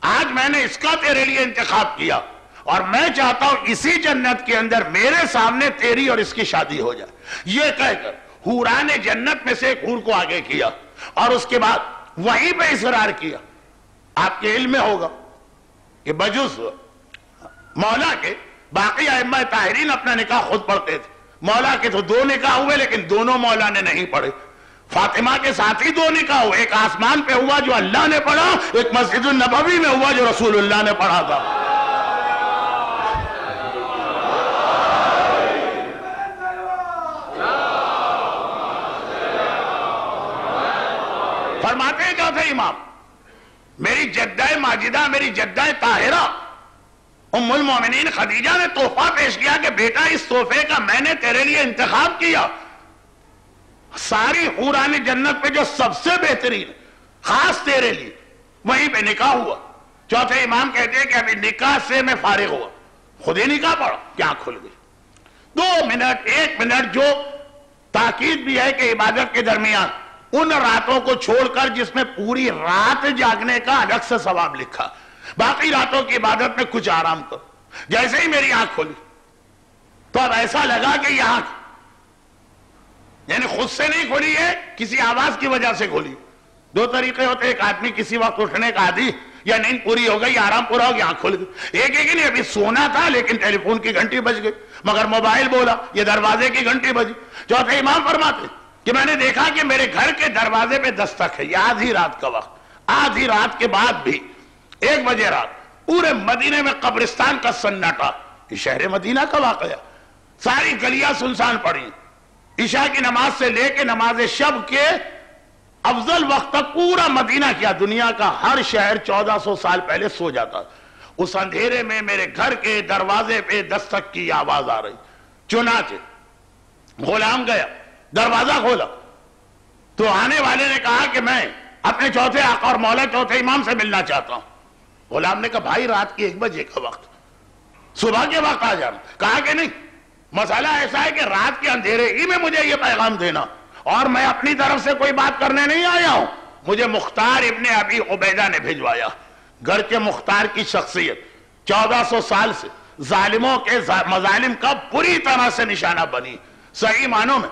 آج میں نے اس کا تیرے لیے انتخاب کیا۔ اور میں چاہتا ہوں اسی جنت کے اندر میرے سامنے تیری اور اس کی شادی ہو جائے۔ یہ کہہ کر ہورا نے جنت میں سے ایک ہور کو آگے کیا اور اس کے بعد وہیں پہ اصرار کیا۔ آپ کے علم میں ہوگا۔ کہ بجوس مولا کے باقی ائمہ طاہرین اپنا نکاح خود پڑھتے تھے۔ مولا کے تو دو نکاح ہوئے لیکن دونوں مولا نے نہیں پڑھے۔ فاطمہ کے ساتھ ہی دو نکاح ہوئے۔ ایک آسمان پہ ہوا جو اللہ نے پڑھا، ایک مسجد النبوی میں ہوا جو رسول اللہ نے پڑھا تھا۔ فرماتے ہیں چوتھے امام؟ میری جدہ ماجدہ، میری جدہ طاہرہ۔ ام المومنین خدیجہ نے تحفہ پیش کیا کہ بیٹا، اس تحفے کا میں نے تیرے لیے انتخاب کیا۔ ساری حوران جنت پہ جو سب سے بہترین، خاص تیرے لیے، وہیں پہ نکاح ہوا۔ چوتھے امام کہتے ہیں کہ ابھی نکاح سے میں فارغ ہوا۔ خود ہی نکاح پڑا کیا کھل گئی۔ دو منٹ، ایک منٹ جو تاکید بھی ہے کہ عبادت کے درمیان ان راتوں کو چھوڑ کر جس میں پوری رات جاگنے کا الگ سے ثواب لکھا۔ باقی راتوں کی عبادت میں کچھ آرام کرو۔ جیسے ہی میری آنکھ کھولی تو اب ایسا لگا کہ یہ آنکھ یعنی خود سے نہیں کھولی ہے، کسی آواز کی وجہ سے کھولی دو طریقے ہوتے ایک آدمی کسی وقت اٹھنے کا عادی یا نیند پوری ہو گئی، آرام پورا ہو گیا، آنکھ کھول گئی ایک ایک نہیں، ابھی سونا تھا لیکن ٹیلی فون کی گھنٹی بج گئی۔ مگر موبائل بولا، یہ دروازے کی گھنٹی بجی۔ چوتھے امام فرماتے کہ میں نے دیکھا کہ میرے گھر کے دروازے پہ دستک ہے، یہ آدھی رات کا وقت۔ آدھی رات کے بعد بھی، ایک بجے رات، پورے مدینے میں قبرستان کا سناٹا۔ یہ شہر مدینہ کا واقعہ۔ ساری گلیاں سنسان پڑی عشاء کی نماز سے لے کے نماز شب کے افضل وقت تک پورا مدینہ کیا۔ دنیا کا ہر شہر چودہ سو سال پہلے سو جاتا۔ اس اندھیرے میں میرے گھر کے دروازے پہ دستک کی آواز آ رہی۔ چنانچہ غلام گیا۔ دروازہ کھولا تو آنے والے نے کہا کہ میں اپنے چوتھے آقا اور مولا چوتھے امام سے ملنا چاہتا ہوں۔ غلام نے کہا، بھائی، رات کی ایک بجے کا وقت۔ صبح کے وقت آ جانا۔ کہا کہ نہیں، مسئلہ ایسا ہے کہ رات کے اندھیرے ہی میں مجھے یہ پیغام دینا۔ اور میں اپنی طرف سے کوئی بات کرنے نہیں آیا ہوں۔ مجھے مختار ابن ابی عبیدہ نے بھیجوایا گھر کے مختار کی شخصیت، چودہ سو سال سے ظالموں کے مظالم کا پوری طرح سے نشانہ بنی۔ صحیح معنوں میں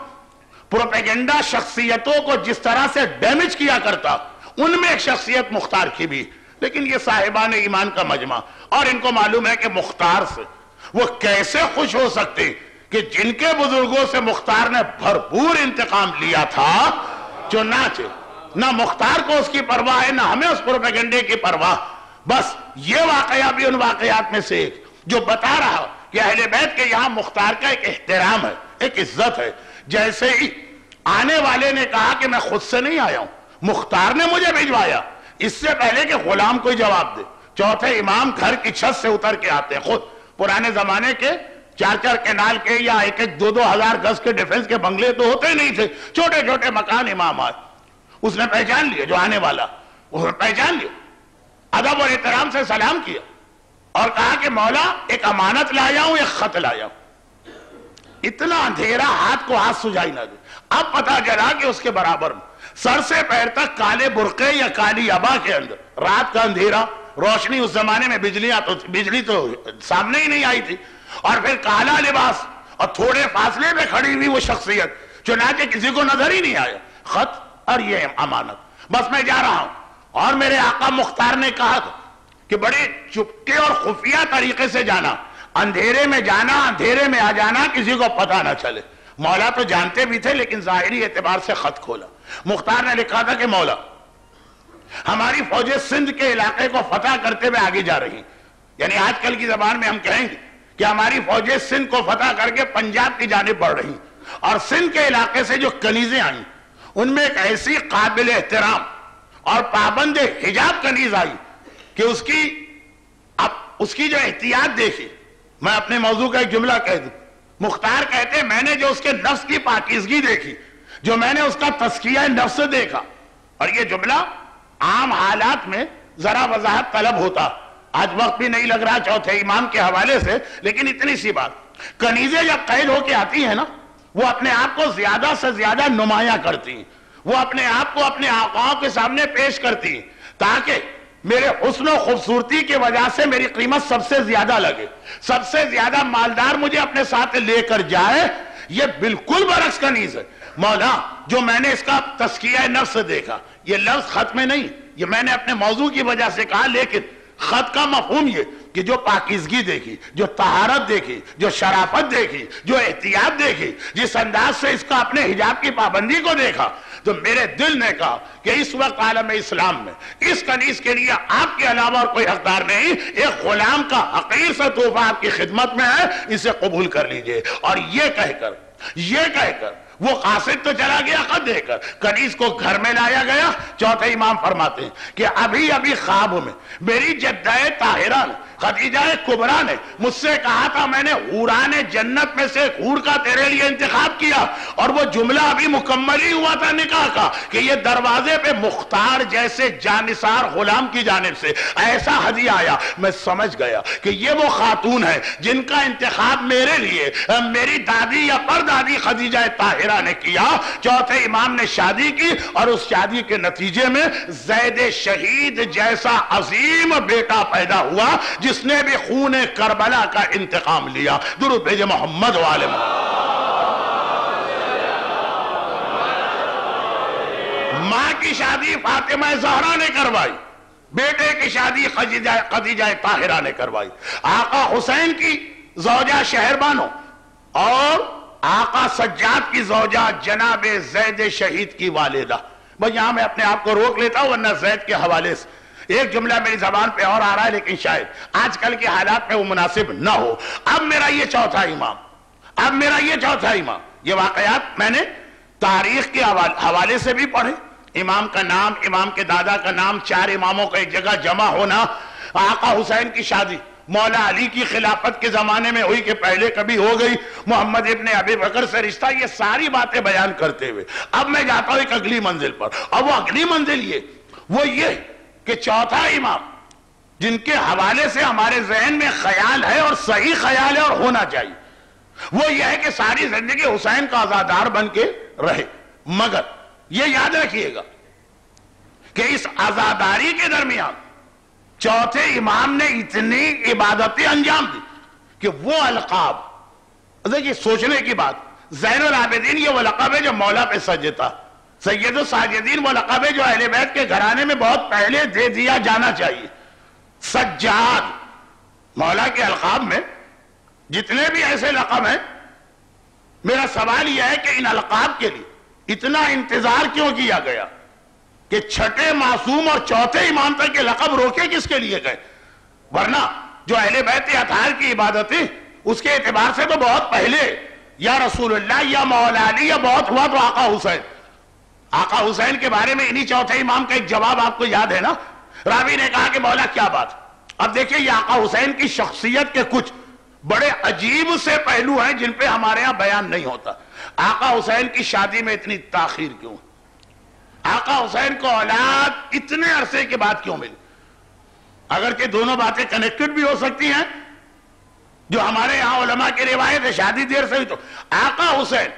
پروپیگنڈا شخصیتوں کو جس طرح سے ڈیمیج کیا کرتا، ان میں ایک شخصیت مختار کی بھی، لیکن یہ صاحبان ایمان کا مجمع۔ اور ان کو معلوم ہے کہ مختار سے وہ کیسے خوش ہو سکتے کہ جن کے بزرگوں سے مختار نے بھرپور انتقام لیا تھا چنانچہ نہ مختار کو اس کی پرواہ ہے، نہ ہمیں اس پروپیگنڈے کی پرواہ۔ بس یہ واقعہ بھی ان واقعات میں سے ایک، جو بتا رہا کہ اہل بیت کے یہاں مختار کا ایک احترام ہے، ایک عزت ہے۔ جیسے ہی آنے والے نے کہا کہ میں خود سے نہیں آیا ہوں، مختار نے مجھے بھیجوایا اس سے پہلے کہ غلام کوئی جواب دے۔ چوتھے امام گھر کی چھت سے اتر کے آتے ہیں۔ خود پرانے زمانے کے چار چار کینال کے یا ایک ایک دو دو ہزار گز کے ڈیفنس کے بنگلے تو ہوتے نہیں تھے۔ چھوٹے چھوٹے مکان امام آئے۔ اس نے پہچان لیا جو آنے والا۔ اس نے پہچان لیا۔ ادب اور احترام سے سلام کیا اور کہا کہ مولا، ایک امانت لایا ہوں، ایک خط لایا ہوں۔ اتنا اندھیرا ہاتھ کو ہاتھ سجائی نہ دے۔ اب پتا چلا کہ اس کے برابر میں سر سے پیر تک کالے برقے یا کالی ابا کے اندر۔ رات کا اندھیرا، روشنی اس زمانے میں بجلیاں تو بجلی تو سامنے ہی نہیں آئی تھی۔ اور پھر کالا لباس اور تھوڑے فاصلے میں کھڑی ہوئی وہ شخصیت۔ چنانچہ کسی کو نظر ہی نہیں آیا۔ خط اور یہ امانت۔ بس میں جا رہا ہوں۔ اور میرے آقا مختار نے کہا تھا کہ بڑے چپکے اور خفیہ طریقے سے جانا۔ اندھیرے میں جانا، اندھیرے میں آ جانا، کسی کو پتا نہ چلے۔ مولا تو جانتے بھی تھے، لیکن ظاہری اعتبار سے خط کھولا۔ مختار نے لکھا تھا کہ مولا، ہماری فوجیں سندھ کے علاقے کو فتح کرتے ہوئے آگے جا رہی۔ یعنی آج کل کی زبان میں ہم کہیں گے کہ ہماری فوجیں سندھ کو فتح کر کے پنجاب کی جانب بڑھ رہی۔ اور سندھ کے علاقے سے جو کنیزیں آئیں، ان میں ایک ایسی قابل احترام اور پابند حجاب کنیز آئی کہ اس کی، اب اس کی جو احتیاط دیکھی میں اپنے موضوع کا ایک جملہ کہہ دوں۔ مختار کہتے میں نے جو اس کے نفس کی پاکیزگی دیکھی، جو میں نے اس کا تسکیہ نفس دیکھا۔ اور یہ جملہ عام حالات میں ذرا وضاحت طلب ہوتا۔ آج وقت بھی نہیں لگ رہا چوتھے امام کے حوالے سے، لیکن اتنی سی بات۔ کنیزیں جب قید ہو کے آتی ہیں نا، وہ اپنے آپ کو زیادہ سے زیادہ نمایاں کرتی ہیں۔ وہ اپنے آپ کو اپنے آقاؤں کے سامنے پیش کرتی ہیں، تاکہ میرے حسن و خوبصورتی کی وجہ سے میری قیمت سب سے زیادہ لگے۔ سب سے زیادہ مالدار مجھے اپنے ساتھ لے کر جائے، یہ بالکل برعکس نیز ہے۔ مولا، جو میں نے اس کا تسکیہ نفس دیکھا، یہ لفظ خط میں نہیں، یہ میں نے اپنے موضوع کی وجہ سے کہا، لیکن خط کا مفہوم یہ۔ کہ جو پاکیزگی دیکھی، جو طہارت دیکھی، جو شرافت دیکھی، جو احتیاط دیکھی، جس انداز سے اس کا اپنے حجاب کی پابندی کو دیکھا، تو میرے دل نے کہا کہ اس وقت عالم اسلام میں، اس کنیز کے لیے آپ کے علاوہ اور کوئی حقدار نہیں، ایک غلام کا حقیر سے تحفہ آپ کی خدمت میں ہے، اسے قبول کر لیجیے۔ اور یہ کہہ کر، یہ کہہ کر وہ قاصد تو چلا گیا خط دے کر۔ کنیز کو گھر میں لایا گیا۔ چوتھے امام فرماتے ہیں کہ ابھی ابھی خواب میں میری جدہ طاہرہ نے، خدیجہ کبرا نے مجھ سے کہا تھا، میں نے حوران جنت میں سے حور کا تیرے لیے انتخاب کیا اور وہ جملہ ابھی مکمل ہی ہوا تھا نکاح کا کہ یہ دروازے پہ مختار جیسے جانسار غلام کی جانب سے ایسا حدیع آیا۔ میں سمجھ گیا کہ یہ وہ خاتون ہے جن کا انتخاب میرے لیے، میری دادی یا پردادی خدیجہ طاہرہ نے کیا، چوتھے امام نے شادی کی اور اس شادی کے نتیجے میں زید شہید جیسا عظیم بیٹا پیدا ہوا، جس نے بھی خون کربلا کا انتقام لیا۔ درود بھیجے محمد والے ماں کی شادی فاطمہ زہرا نے کروائی، بیٹے کی شادی خدیجہ طاہرہ نے کروائی۔ آقا حسین کی زوجہ شہر بانو اور آقا سجاد کی زوجہ جناب زید شہید کی والدہ۔ بھئی یہاں میں اپنے آپ کو روک لیتا ہوں، ورنہ زید کے حوالے سے۔ ایک جملہ میری زبان پہ اور آ رہا ہے، لیکن شاید آج کل کے حالات میں وہ مناسب نہ ہو۔ اب میرا یہ چوتھا امام۔ اب میرا یہ چوتھا امام۔ یہ واقعات میں نے تاریخ کے حوالے سے بھی پڑھے۔ امام کا نام، امام کے دادا کا نام، چار اماموں کا ایک جگہ جمع ہونا، آقا حسین کی شادی۔ مولا علی کی خلافت کے زمانے میں ہوئی کہ پہلے کبھی ہو گئی۔ محمد ابن ابی بکر سے رشتہ، یہ ساری باتیں بیان کرتے ہوئے۔ اب میں جاتا ہوں ایک اگلی منزل پر۔ اب وہ اگلی منزل یہ، وہ یہ کہ چوتھا امام، جن کے حوالے سے ہمارے ذہن میں خیال ہے اور صحیح خیال ہے اور ہونا چاہیے۔ وہ یہ ہے کہ ساری زندگی حسین کا آزادار بن کے رہے۔ مگر یہ یاد رکھیے گا کہ اس آزاداری کے درمیان چوتھے امام نے اتنی عبادتیں انجام دی کہ وہ القاب دیکھیے سوچنے کی بات، زین العابدین یہ وہ لقب ہے جو مولا پہ سجتا سید الساجدین وہ لقب ہے جو اہل بیت کے گھرانے میں بہت پہلے دے دیا جانا چاہیے۔ سجاد، مولا کے القاب میں جتنے بھی ایسے لقب ہیں، میرا سوال یہ ہے کہ ان القاب کے لیے اتنا انتظار کیوں کیا گیا؟ کہ چھٹے معصوم اور چوتھے امام تک کے لقب روکے کس کے لیے گئے؟ ورنہ جو اہل بیت اطہار کی عبادتیں اس کے اعتبار سے تو بہت پہلے یا رسول اللہ یا مولا علی یا بہت ہوا تو آقا حسین۔ آقا حسین کے بارے میں انہی چوتھے امام کا ایک جواب آپ کو یاد ہے نا؟ راوی نے کہا کہ مولا کیا بات؟ اب دیکھیں یہ آقا حسین کی شخصیت کے کچھ بڑے عجیب سے پہلو ہیں جن پہ ہمارے ہاں بیان نہیں ہوتا۔ آقا حسین کی شادی میں اتنی تاخیر کیوں؟ آقا حسین کو اولاد اتنے عرصے کے بعد کیوں ملی؟ اگر کہ دونوں باتیں کنیکٹڈ بھی ہو سکتی ہیں، جو ہمارے یہاں علماء کی روایت ہے، شادی دیر سے بھی تو آقا حسین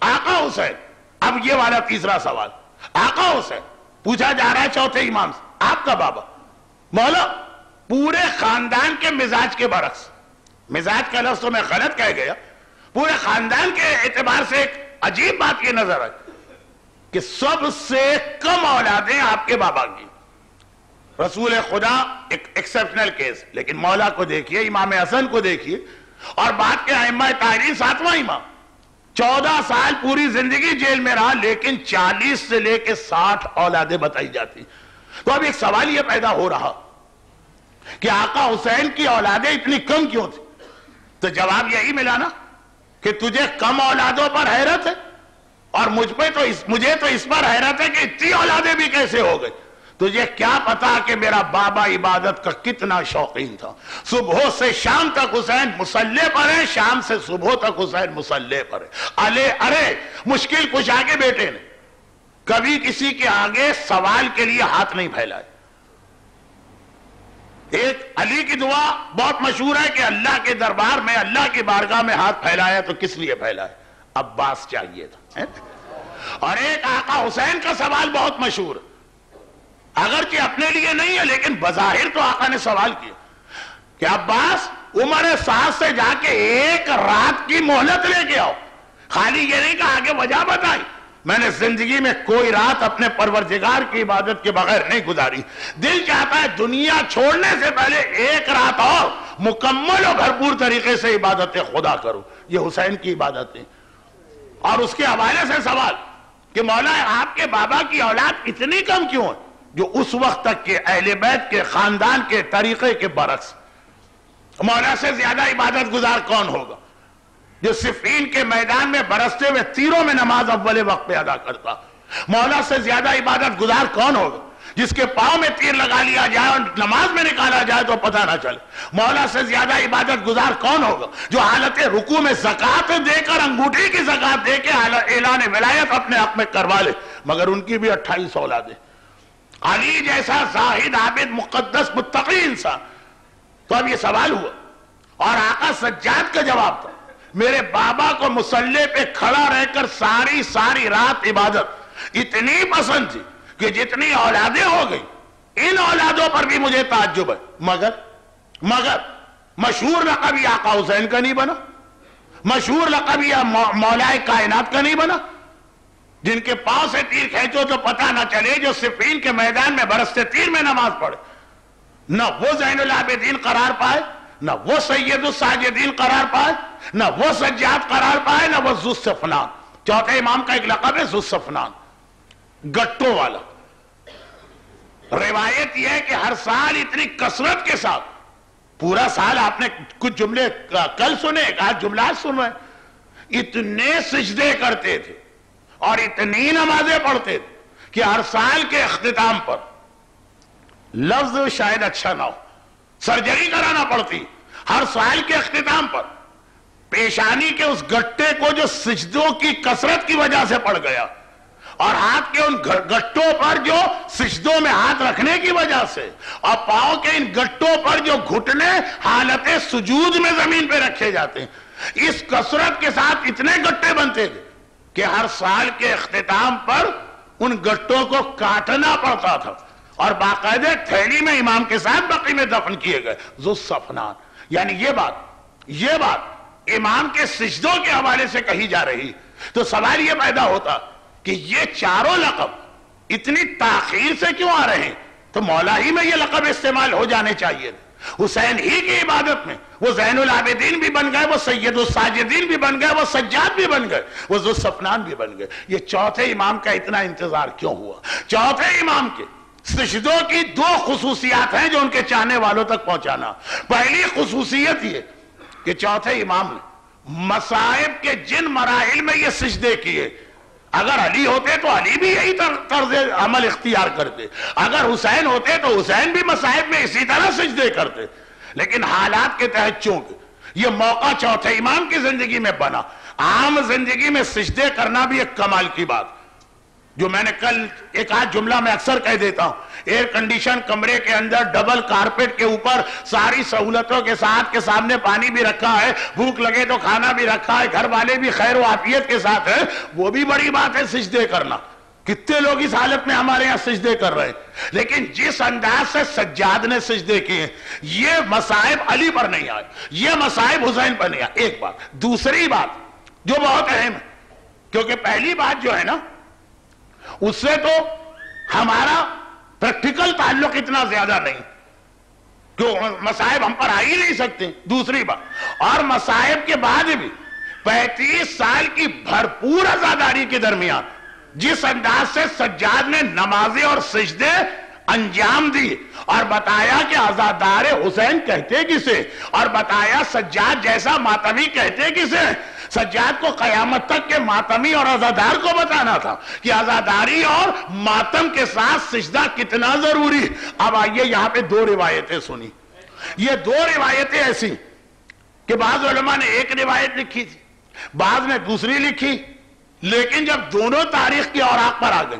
آقا حسین، اب یہ والا تیسرا سوال، آقا حسین، پوچھا جا رہا ہے چوتھے امام سے، آپ کا بابا، مولا، پورے خاندان کے مزاج کے برعکس، مزاج کا لفظ تو میں غلط کہہ گیا، پورے خاندان کے اعتبار سے ایک عجیب بات یہ نظر آئی۔ کہ سب سے کم اولادیں آپ کے بابا کی۔ رسول خدا ایک ایکسپشنل کیس لیکن مولا کو دیکھیے، امام حسن کو دیکھیے، اور بات کے ائمہ تاہرین ساتواں امام۔ چودہ سال پوری زندگی جیل میں رہا، لیکن چالیس سے لے کے ساٹھ اولادیں بتائی جاتی۔ تو اب ایک سوال یہ پیدا ہو رہا کہ آقا حسین کی اولادیں اتنی کم کیوں تھی تو جواب یہی ملا نا کہ تجھے کم اولادوں پر حیرت ہے۔ اور مجھ پہ تو مجھے تو اس پر حیرت ہے کہ اتنی اولادیں بھی کیسے ہو گئی؟ تجھے کیا پتا کہ میرا بابا عبادت کا کتنا شوقین تھا؟ صبح سے شام تک حسین مسلح پر ہے، شام سے صبح تک حسین مسلح پر ہے۔ ارے ارے، مشکل کچھ آگے بیٹے نے کبھی کسی کے آگے سوال کے لیے ہاتھ نہیں پھیلائے۔ ایک علی کی دعا بہت مشہور ہے کہ اللہ کے دربار میں، اللہ کی بارگاہ میں ہاتھ پھیلایا تو کس لیے پھیلایا عباس چاہیے تھا۔ اور ایک آقا حسین کا سوال بہت مشہور۔ اگرچہ اپنے لیے نہیں ہے، لیکن بظاہر تو آقا نے سوال کیا۔ کہ عباس، عمر ساس سے جا کے ایک رات کی مہلت لے کے آؤ۔ خالی یہ نہیں کہا کہ وجہ بتائی۔ میں نے زندگی میں کوئی رات اپنے پروردگار کی عبادت کے بغیر نہیں گزاری۔ دل چاہتا ہے دنیا چھوڑنے سے پہلے ایک رات اور مکمل اور بھرپور طریقے سے عبادت خدا کرو یہ حسین کی عبادت ہے اور اس کے حوالے سے سوال کہ مولا آپ کے بابا کی اولاد اتنی کم کیوں ہے جو اس وقت تک کے اہل بیت کے خاندان کے طریقے کے برعکس؟ مولا سے زیادہ عبادت گزار کون ہوگا جو صفین کے میدان میں برستے ہوئے تیروں میں نماز اول وقت پہ ادا کرتا؟ مولا سے زیادہ عبادت گزار کون ہوگا؟ جس کے پاؤں میں تیر لگا لیا جائے اور نماز میں نکالا جائے تو پتہ نہ چلے۔ مولا سے زیادہ عبادت گزار کون ہوگا؟ جو حالت رکو میں زکاة دے کر انگوٹھی کی زکاة دے کے اعلان ولایت اپنے حق میں کروا لے، مگر ان کی بھی اٹھائیس اولادیں۔ علی جیسا زاہد، عابد، مقدس، متقی انسان۔ تو اب یہ سوال ہوا۔ اور آقا سجاد کا جواب تھا۔ میرے بابا کو مسلح پہ کھڑا رہ کر ساری ساری رات عبادت۔ اتنی پسند تھی۔ کہ جتنی اولادیں ہو گئی، ان اولادوں پر بھی مجھے تعجب ہے۔ مگر مگر، مشہور لقب یہ آقا حسین کا نہیں بنا؟ مشہور لقب یہ مولا کائنات کا نہیں بنا؟ جن کے پاؤں سے تیر کھینچو تو پتہ نہ چلے جو صفین کے میدان میں برستے تیر میں نماز پڑھے۔ نہ وہ زین العابدین قرار پائے، نہ وہ سید الساجدین قرار پائے، نہ وہ سجاد قرار پائے، نہ وہ زفنان چوتھے امام کا ایک لقب ہے زفنان گٹوں والا۔ روایت یہ ہے کہ ہر سال اتنی کسرت کے ساتھ، پورا سال آپ نے کچھ جملے کل سنے، آج جملات سن رہے اتنے سجدے کرتے تھے اور اتنی نمازیں پڑھتے تھے کہ ہر سال کے اختتام پر۔ لفظ شاید اچھا نہ ہو، سرجری کرانا پڑتی، ہر سال کے اختتام پر۔ پیشانی کے اس گٹے کو جو سجدوں کی کسرت کی وجہ سے پڑ گیا۔ اور ہاتھ کے ان گٹوں پر جو سجدوں میں ہاتھ رکھنے کی وجہ سے اور پاؤں کے ان گٹوں پر جو گھٹنے حالت سجود میں زمین پہ رکھے جاتے ہیں۔ اس کسرت کے ساتھ اتنے گٹے بنتے تھے کہ ہر سال کے اختتام پر ان گٹوں کو کاٹنا پڑتا تھا اور باقاعدہ تھیلی میں امام کے ساتھ بقی میں دفن کیے گئے۔ ذو صفنان یعنی یہ بات یہ بات امام کے سجدوں کے حوالے سے کہی جا رہی۔ تو سوال یہ پیدا ہوتا کہ یہ چاروں لقب اتنی تاخیر سے کیوں آ رہے ہیں؟ تو مولا ہی میں یہ لقب استعمال ہو جانے چاہیے۔ حسین ہی کی عبادت میں، وہ زین العابدین بھی بن گئے، وہ سید الساجدین بھی بن گئے، وہ سجاد بھی بن گئے، وہ ذو صفنان بھی بن گئے۔ یہ چوتھے امام کا اتنا انتظار کیوں ہوا؟ چوتھے امام کے سجدوں کی دو خصوصیات ہیں جو ان کے چاہنے والوں تک پہنچانا۔ پہلی خصوصیت یہ کہ چوتھے امام نے مسائب کے جن مراحل میں یہ سجدے کیے اگر علی ہوتے تو علی بھی یہی طرز عمل اختیار کرتے۔ اگر حسین ہوتے تو حسین بھی مسائب میں اسی طرح سجدے کرتے۔ لیکن حالات کے تحت چونکہ یہ موقع چوتھے امام کی زندگی میں بنا۔ عام زندگی میں سجدے کرنا بھی ایک کمال کی بات۔ جو میں نے کل ایک آج جملہ میں اکثر کہہ دیتا ہوں۔ ایئر کنڈیشن کمرے کے اندر ڈبل کارپیٹ کے اوپر ساری سہولتوں کے ساتھ کے سامنے پانی بھی رکھا ہے، بھوک لگے تو کھانا بھی رکھا ہے، گھر والے بھی خیر و عافیت کے ساتھ ہے وہ بھی بڑی بات ہے، سجدے کرنا۔ کتنے لوگ اس حالت میں ہمارے یہاں سجدے کر رہے ہیں؟ لیکن جس انداز سے سجاد نے سجدے کیے یہ مسائب علی پر نہیں آئے، یہ مسائب حسین پر نہیں آئے۔ ایک بات، دوسری بات جو بہت اہم ہے، کیونکہ پہلی بات جو ہے نا اس سے تو ہمارا پریکٹیکل تعلق اتنا زیادہ نہیں۔ کیوں مسائب ہم پر آ ہی نہیں سکتے۔ دوسری بات۔ اور مسائب کے بعد بھی پینتیس سال کی بھرپور ازاداری کے درمیان جس انداز سے سجاد نے نمازیں اور سجدے انجام دی اور بتایا کہ ازادار حسین کہتے کسے اور بتایا سجاد جیسا ماتمی کہتے کسے سجاد کو قیامت تک کے ماتمی اور ازادار کو بتانا تھا کہ ازاداری اور ماتم کے ساتھ سجدہ کتنا ضروری اب آئیے یہاں پہ دو روایتیں سنی یہ دو روایتیں ایسی کہ بعض علماء نے ایک روایت لکھی تھی، بعض نے دوسری لکھی، لیکن جب دونوں تاریخ کی اوراق پر آ گئی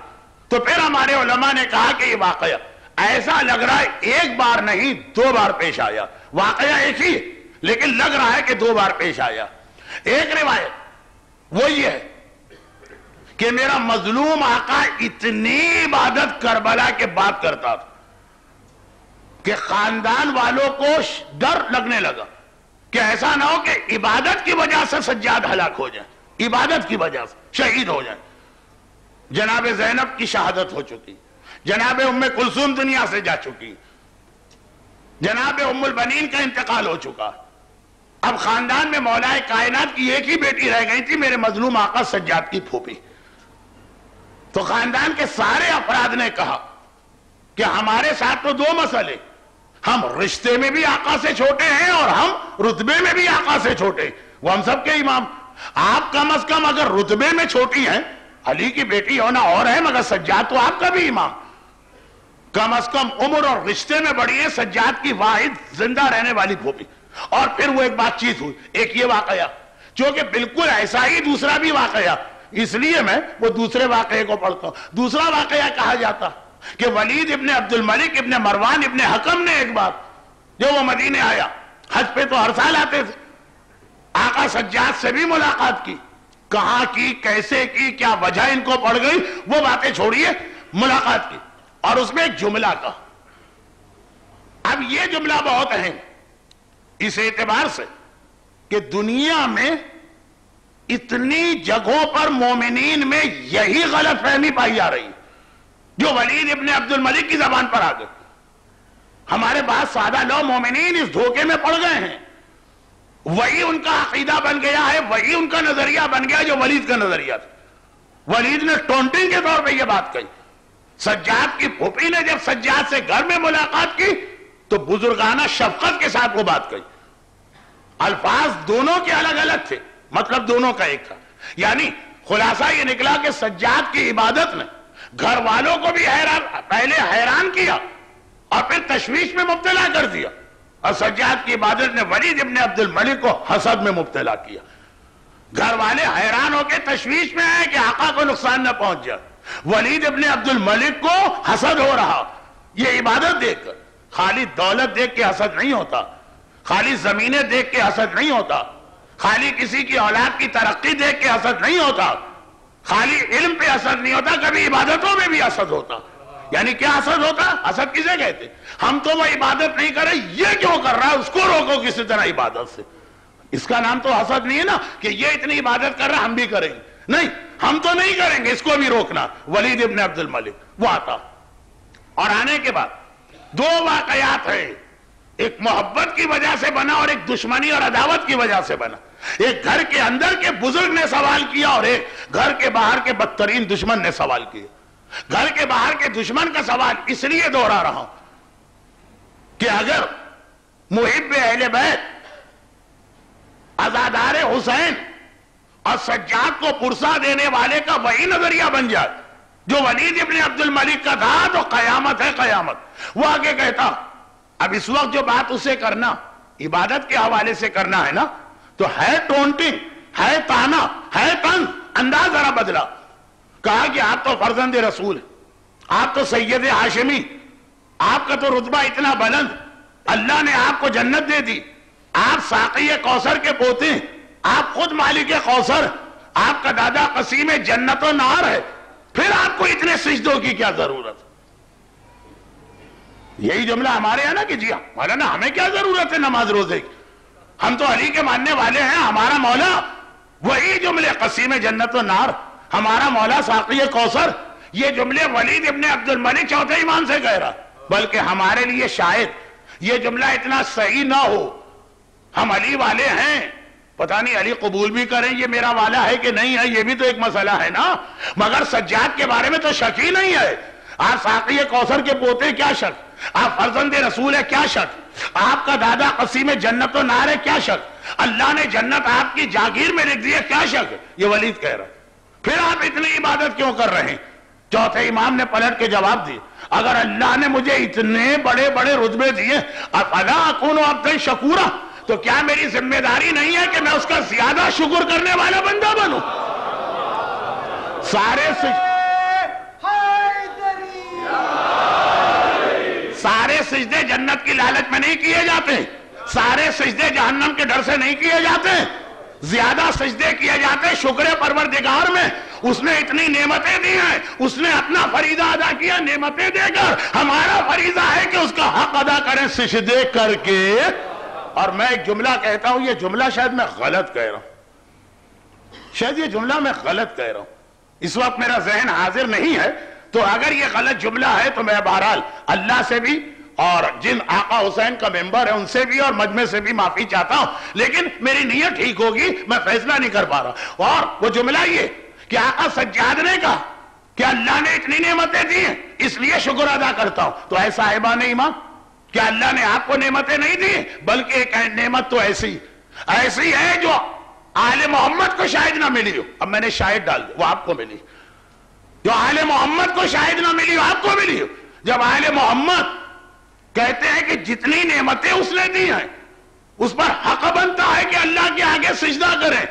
تو پھر ہمارے علماء نے کہا کہ یہ واقعہ ایسا لگ رہا ہے ایک بار نہیں، دو بار پیش آیا۔ واقعہ ایک ہی لیکن لگ رہا ہے کہ دو بار پیش آیا۔ ایک روایت وہ یہ ہے کہ میرا مظلوم آقا اتنی عبادت کربلا کے بات کرتا تھا کہ خاندان والوں کو ڈر لگنے لگا کہ ایسا نہ ہو کہ عبادت کی وجہ سے سجاد ہلاک ہو جائے، عبادت کی وجہ سے شہید ہو جائے۔ جناب زینب کی شہادت ہو چکی، جناب ام کلثوم دنیا سے جا چکی، جناب ام البنین کا انتقال ہو چکا۔ اب خاندان میں مولا کائنات کی ایک ہی بیٹی رہ گئی تھی، میرے مظلوم آقا سجاد کی پھوپی تو خاندان کے سارے افراد نے کہا کہ ہمارے ساتھ تو دو مسئلے۔ ہم رشتے میں بھی آقا سے چھوٹے ہیں اور ہم رتبے میں بھی آقا سے چھوٹے۔ وہ ہم سب کے امام۔ آپ کم از کم اگر رتبے میں چھوٹی ہیں، علی کی بیٹی ہونا اور ہے، مگر سجاد تو آپ کا بھی امام۔ کم از کم عمر اور رشتے میں بڑی ہے سجاد کی واحد زندہ رہنے والی پھوپھی۔ اور پھر وہ ایک بات چیت ہوئی، ایک یہ واقعہ، جو کہ بالکل ایسا ہی دوسرا بھی واقعہ۔ اس لیے میں وہ دوسرے واقعے کو پڑھتا ہوں۔ دوسرا واقعہ کہا جاتا کہ ولید ابن عبد الملک ابن مروان ابن حکم نے ایک بار جو وہ مدینے آیا، حج پہ تو ہر سال آتے تھے۔ آقا سجاد سے بھی ملاقات کی۔ کہاں کی، کیسے کی، کیا وجہ ان کو پڑ گئی، وہ باتیں چھوڑیے، ملاقات کی۔ اور اس میں ایک جملہ کا۔ اب یہ جملہ بہت اہم اس اعتبار سے کہ دنیا میں اتنی جگہوں پر مومنین میں یہی غلط فہمی پائی جا رہی جو ولید ابن عبد الملک کی زبان پر آ گئے ہمارے بعض سادہ لو مومنین اس دھوکے میں پڑ گئے ہیں۔ وہی ان کا عقیدہ بن گیا ہے، وہی ان کا نظریہ بن گیا جو ولید کا نظریہ تھا۔ ولید نے ٹونٹنگ کے طور پہ یہ بات کہی۔ سجاد کی پھوپھی نے جب سجاد سے گھر میں ملاقات کی تو بزرگانہ شفقت کے ساتھ وہ بات کہی۔ الفاظ دونوں کے الگ الگ تھے مطلب دونوں کا ایک تھا۔ یعنی خلاصہ یہ نکلا کہ سجاد کی عبادت نے گھر والوں کو بھی حیران، پہلے حیران کیا اور پھر تشویش میں مبتلا کر دیا۔ اور سجاد کی عبادت نے ولید ابن عبد الملک کو حسد میں مبتلا کیا۔ گھر والے حیران ہو کے تشویش میں آئے کہ آقا کو نقصان نہ پہنچ جائے۔ ولید ابن عبد الملک کو حسد ہو رہا۔ یہ عبادت دیکھ کر۔ خالی دولت دیکھ کے حسد نہیں ہوتا، خالی زمینیں دیکھ کے حسد نہیں ہوتا، خالی کسی کی اولاد کی ترقی دیکھ کے حسد نہیں ہوتا، خالی علم پہ حسد نہیں ہوتا، کبھی عبادتوں میں بھی حسد ہوتا۔ یعنی کیا حسد ہوتا؟ حسد کسے کہتے؟ ہم تو وہ عبادت نہیں کر رہے یہ کیوں کر رہا ہے؟ اس کو روکو کسی طرح عبادت سے۔ اس کا نام تو حسد نہیں ہے نا کہ یہ اتنی عبادت کر رہا، ہم بھی کریں۔ گے نہیں، ہم تو نہیں کریں گے، اس کو بھی روکنا۔ ولید ابن عبد الملک، وہ آتا۔ اور آنے کے بعد دو واقعات ہیں۔ ایک محبت کی وجہ سے بنا اور ایک دشمنی اور عداوت کی وجہ سے بنا۔ ایک گھر کے اندر کے بزرگ نے سوال کیا اور ایک گھر کے باہر کے بدترین دشمن نے سوال کیا۔ گھر کے باہر کے دشمن کا سوال اس لیے دوہرا رہا ہوں کہ اگر محب اہل بیت ازادار حسین اور سجاد کو پرسا دینے والے کا وہی نظریہ بن جائے۔ جو ولید ابن عبد الملک کا تھا تو قیامت ہے قیامت۔ وہ آگے کہتا، اب اس وقت جو بات اسے کرنا، عبادت کے حوالے سے کرنا ہے نا، تو ہے ٹونٹنگ ہے تانا، ہے تن انداز ذرا بدلا۔ کہا کہ آپ تو فرزند رسول آپ تو سید ہاشمی آپ کا تو رتبہ اتنا بلند۔ اللہ نے آپ کو جنت دے دی۔ آپ ساقی کوثر کے پوتے آپ خود مالک کوثر آپ کا دادا قسیم جنت و نار ہے۔ پھر آپ کو اتنے سجدوں کی کیا ضرورت؟ یہی جملہ ہمارے ہیں نا کہ جی ہاں، مولانا، ہمیں کیا ضرورت ہے نماز روزے کی؟ ہم تو علی کے ماننے والے ہیں، ہمارا مولا وہی جملے، قسیم جنت و نار، ہمارا مولا ساقی کوثر، یہ جملے ولید ابن عبد الملک چوتھے ایمان سے کہہ رہا، بلکہ ہمارے لیے شاید یہ جملہ اتنا صحیح نہ ہو، ہم علی والے ہیں۔ پتہ نہیں علی قبول بھی کریں، یہ میرا والا ہے کہ نہیں ہے، یہ بھی تو ایک مسئلہ ہے نا۔ مگر سجاد کے بارے میں تو شک ہی نہیں ہے۔ آپ ساقی کوثر کے پوتے کیا شک؟ آپ فرزند رسول ہے کیا شک؟ آپ کا دادا قسیم جنت و نار ہے کیا شک؟ اللہ نے جنت آپ کی جاگیر میں لکھ دی ہے، کیا شک؟ یہ ولید کہہ رہا پھر آپ اتنی عبادت کیوں کر رہے ہیں؟ چوتھے امام نے پلٹ کے جواب دی اگر اللہ نے مجھے اتنے بڑے بڑے رتبے دیے اب افلا اکون عبد شکورا؟ تو کیا میری ذمہ داری نہیں ہے کہ میں اس کا زیادہ شکر کرنے والا بندہ بنوں؟ سارے سارے سجدے جنت کی لالچ میں نہیں کیے جاتے۔ سارے سجدے جہنم کے ڈر سے نہیں کیے جاتے۔ زیادہ سجدے کیے جاتے شکر پروردگار میں۔ اس نے اتنی نعمتیں دی ہیں۔ اس نے اپنا فریضہ ادا کیا نعمتیں دے کر۔ ہمارا فریضہ ہے کہ اس کا حق ادا کریں سجدے کر کے اور میں ایک جملہ کہتا ہوں، یہ جملہ شاید میں غلط کہہ رہا ہوں۔ شاید یہ جملہ میں غلط کہہ رہا ہوں۔ اس وقت میرا ذہن حاضر نہیں ہے، تو اگر یہ غلط جملہ ہے تو میں بہرحال اللہ سے بھی اور جن آقا حسین کا ممبر ہے، ان سے بھی اور مجمع سے بھی معافی چاہتا ہوں۔ لیکن میری نیت ٹھیک ہوگی، میں فیصلہ نہیں کر پا رہا۔ اور وہ جملہ یہ کہ آقا سجاد نے کہا کہ اللہ نے اتنی نعمتیں دی ہیں، اس لیے شکر ادا کرتا ہوں۔ تو ایسا صاحبان ایمان کیا اللہ نے آپ کو نعمتیں نہیں دی، بلکہ ایک نعمت تو ایسی ایسی ہے جو آل محمد کو شاید نہ ملی ہو۔ اب میں نے شاید ڈال دی، وہ آپ کو ملی۔ جو آل محمد کو شاید نہ ملی ہو آپ کو ملی ہو۔ جب آل محمد کہتے ہیں کہ جتنی نعمتیں اس نے دی ہیں، اس پر حق بنتا ہے کہ اللہ کے آگے سجدہ کریں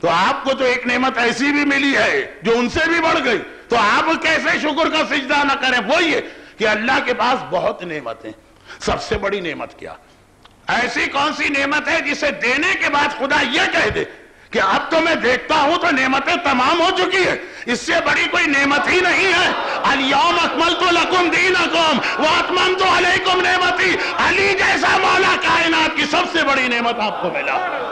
تو آپ کو تو ایک نعمت ایسی بھی ملی ہے جو ان سے بھی بڑھ گئی۔ تو آپ کیسے شکر کا سجدہ نہ کریں؟ وہ یہ کہ اللہ کے پاس بہت نعمتیں سب سے بڑی نعمت کیا۔ ایسی کون سی نعمت ہے جسے دینے کے بعد خدا یہ کہہ دے کہ اب تو میں دیکھتا ہوں تو نعمتیں تمام ہو چکی ہے اس سے بڑی کوئی نعمت ہی نہیں ہے۔ الیوم اکملت لکم دینکم واتممت علیکم نعمتی۔ علی جیسا مولا کائنات کی سب سے بڑی نعمت آپ کو ملا۔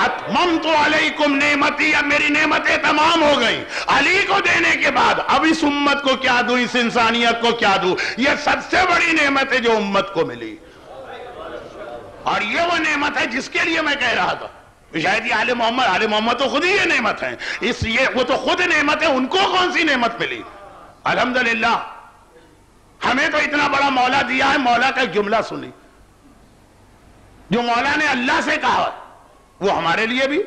علیکم نعمتی، اب میری نعمتیں تمام ہو گئی علی کو دینے کے بعد، اب اس امت کو کیا دوں، اس انسانیت کو کیا دوں؟ یہ سب سے بڑی نعمت ہے جو امت کو ملی۔ اور یہ وہ نعمت ہے جس کے لیے میں کہہ رہا تھا۔ شاید یہ آل محمد آل محمد تو خود ہی یہ نعمت ہے اس یہ وہ تو خود نعمت ہے ان کو کون سی نعمت ملی؟ الحمدللہ۔ ہمیں تو اتنا بڑا مولا دیا ہے، مولا کا جملہ سنی جو مولا نے اللہ سے کہا۔ وہ ہمارے لیے بھی۔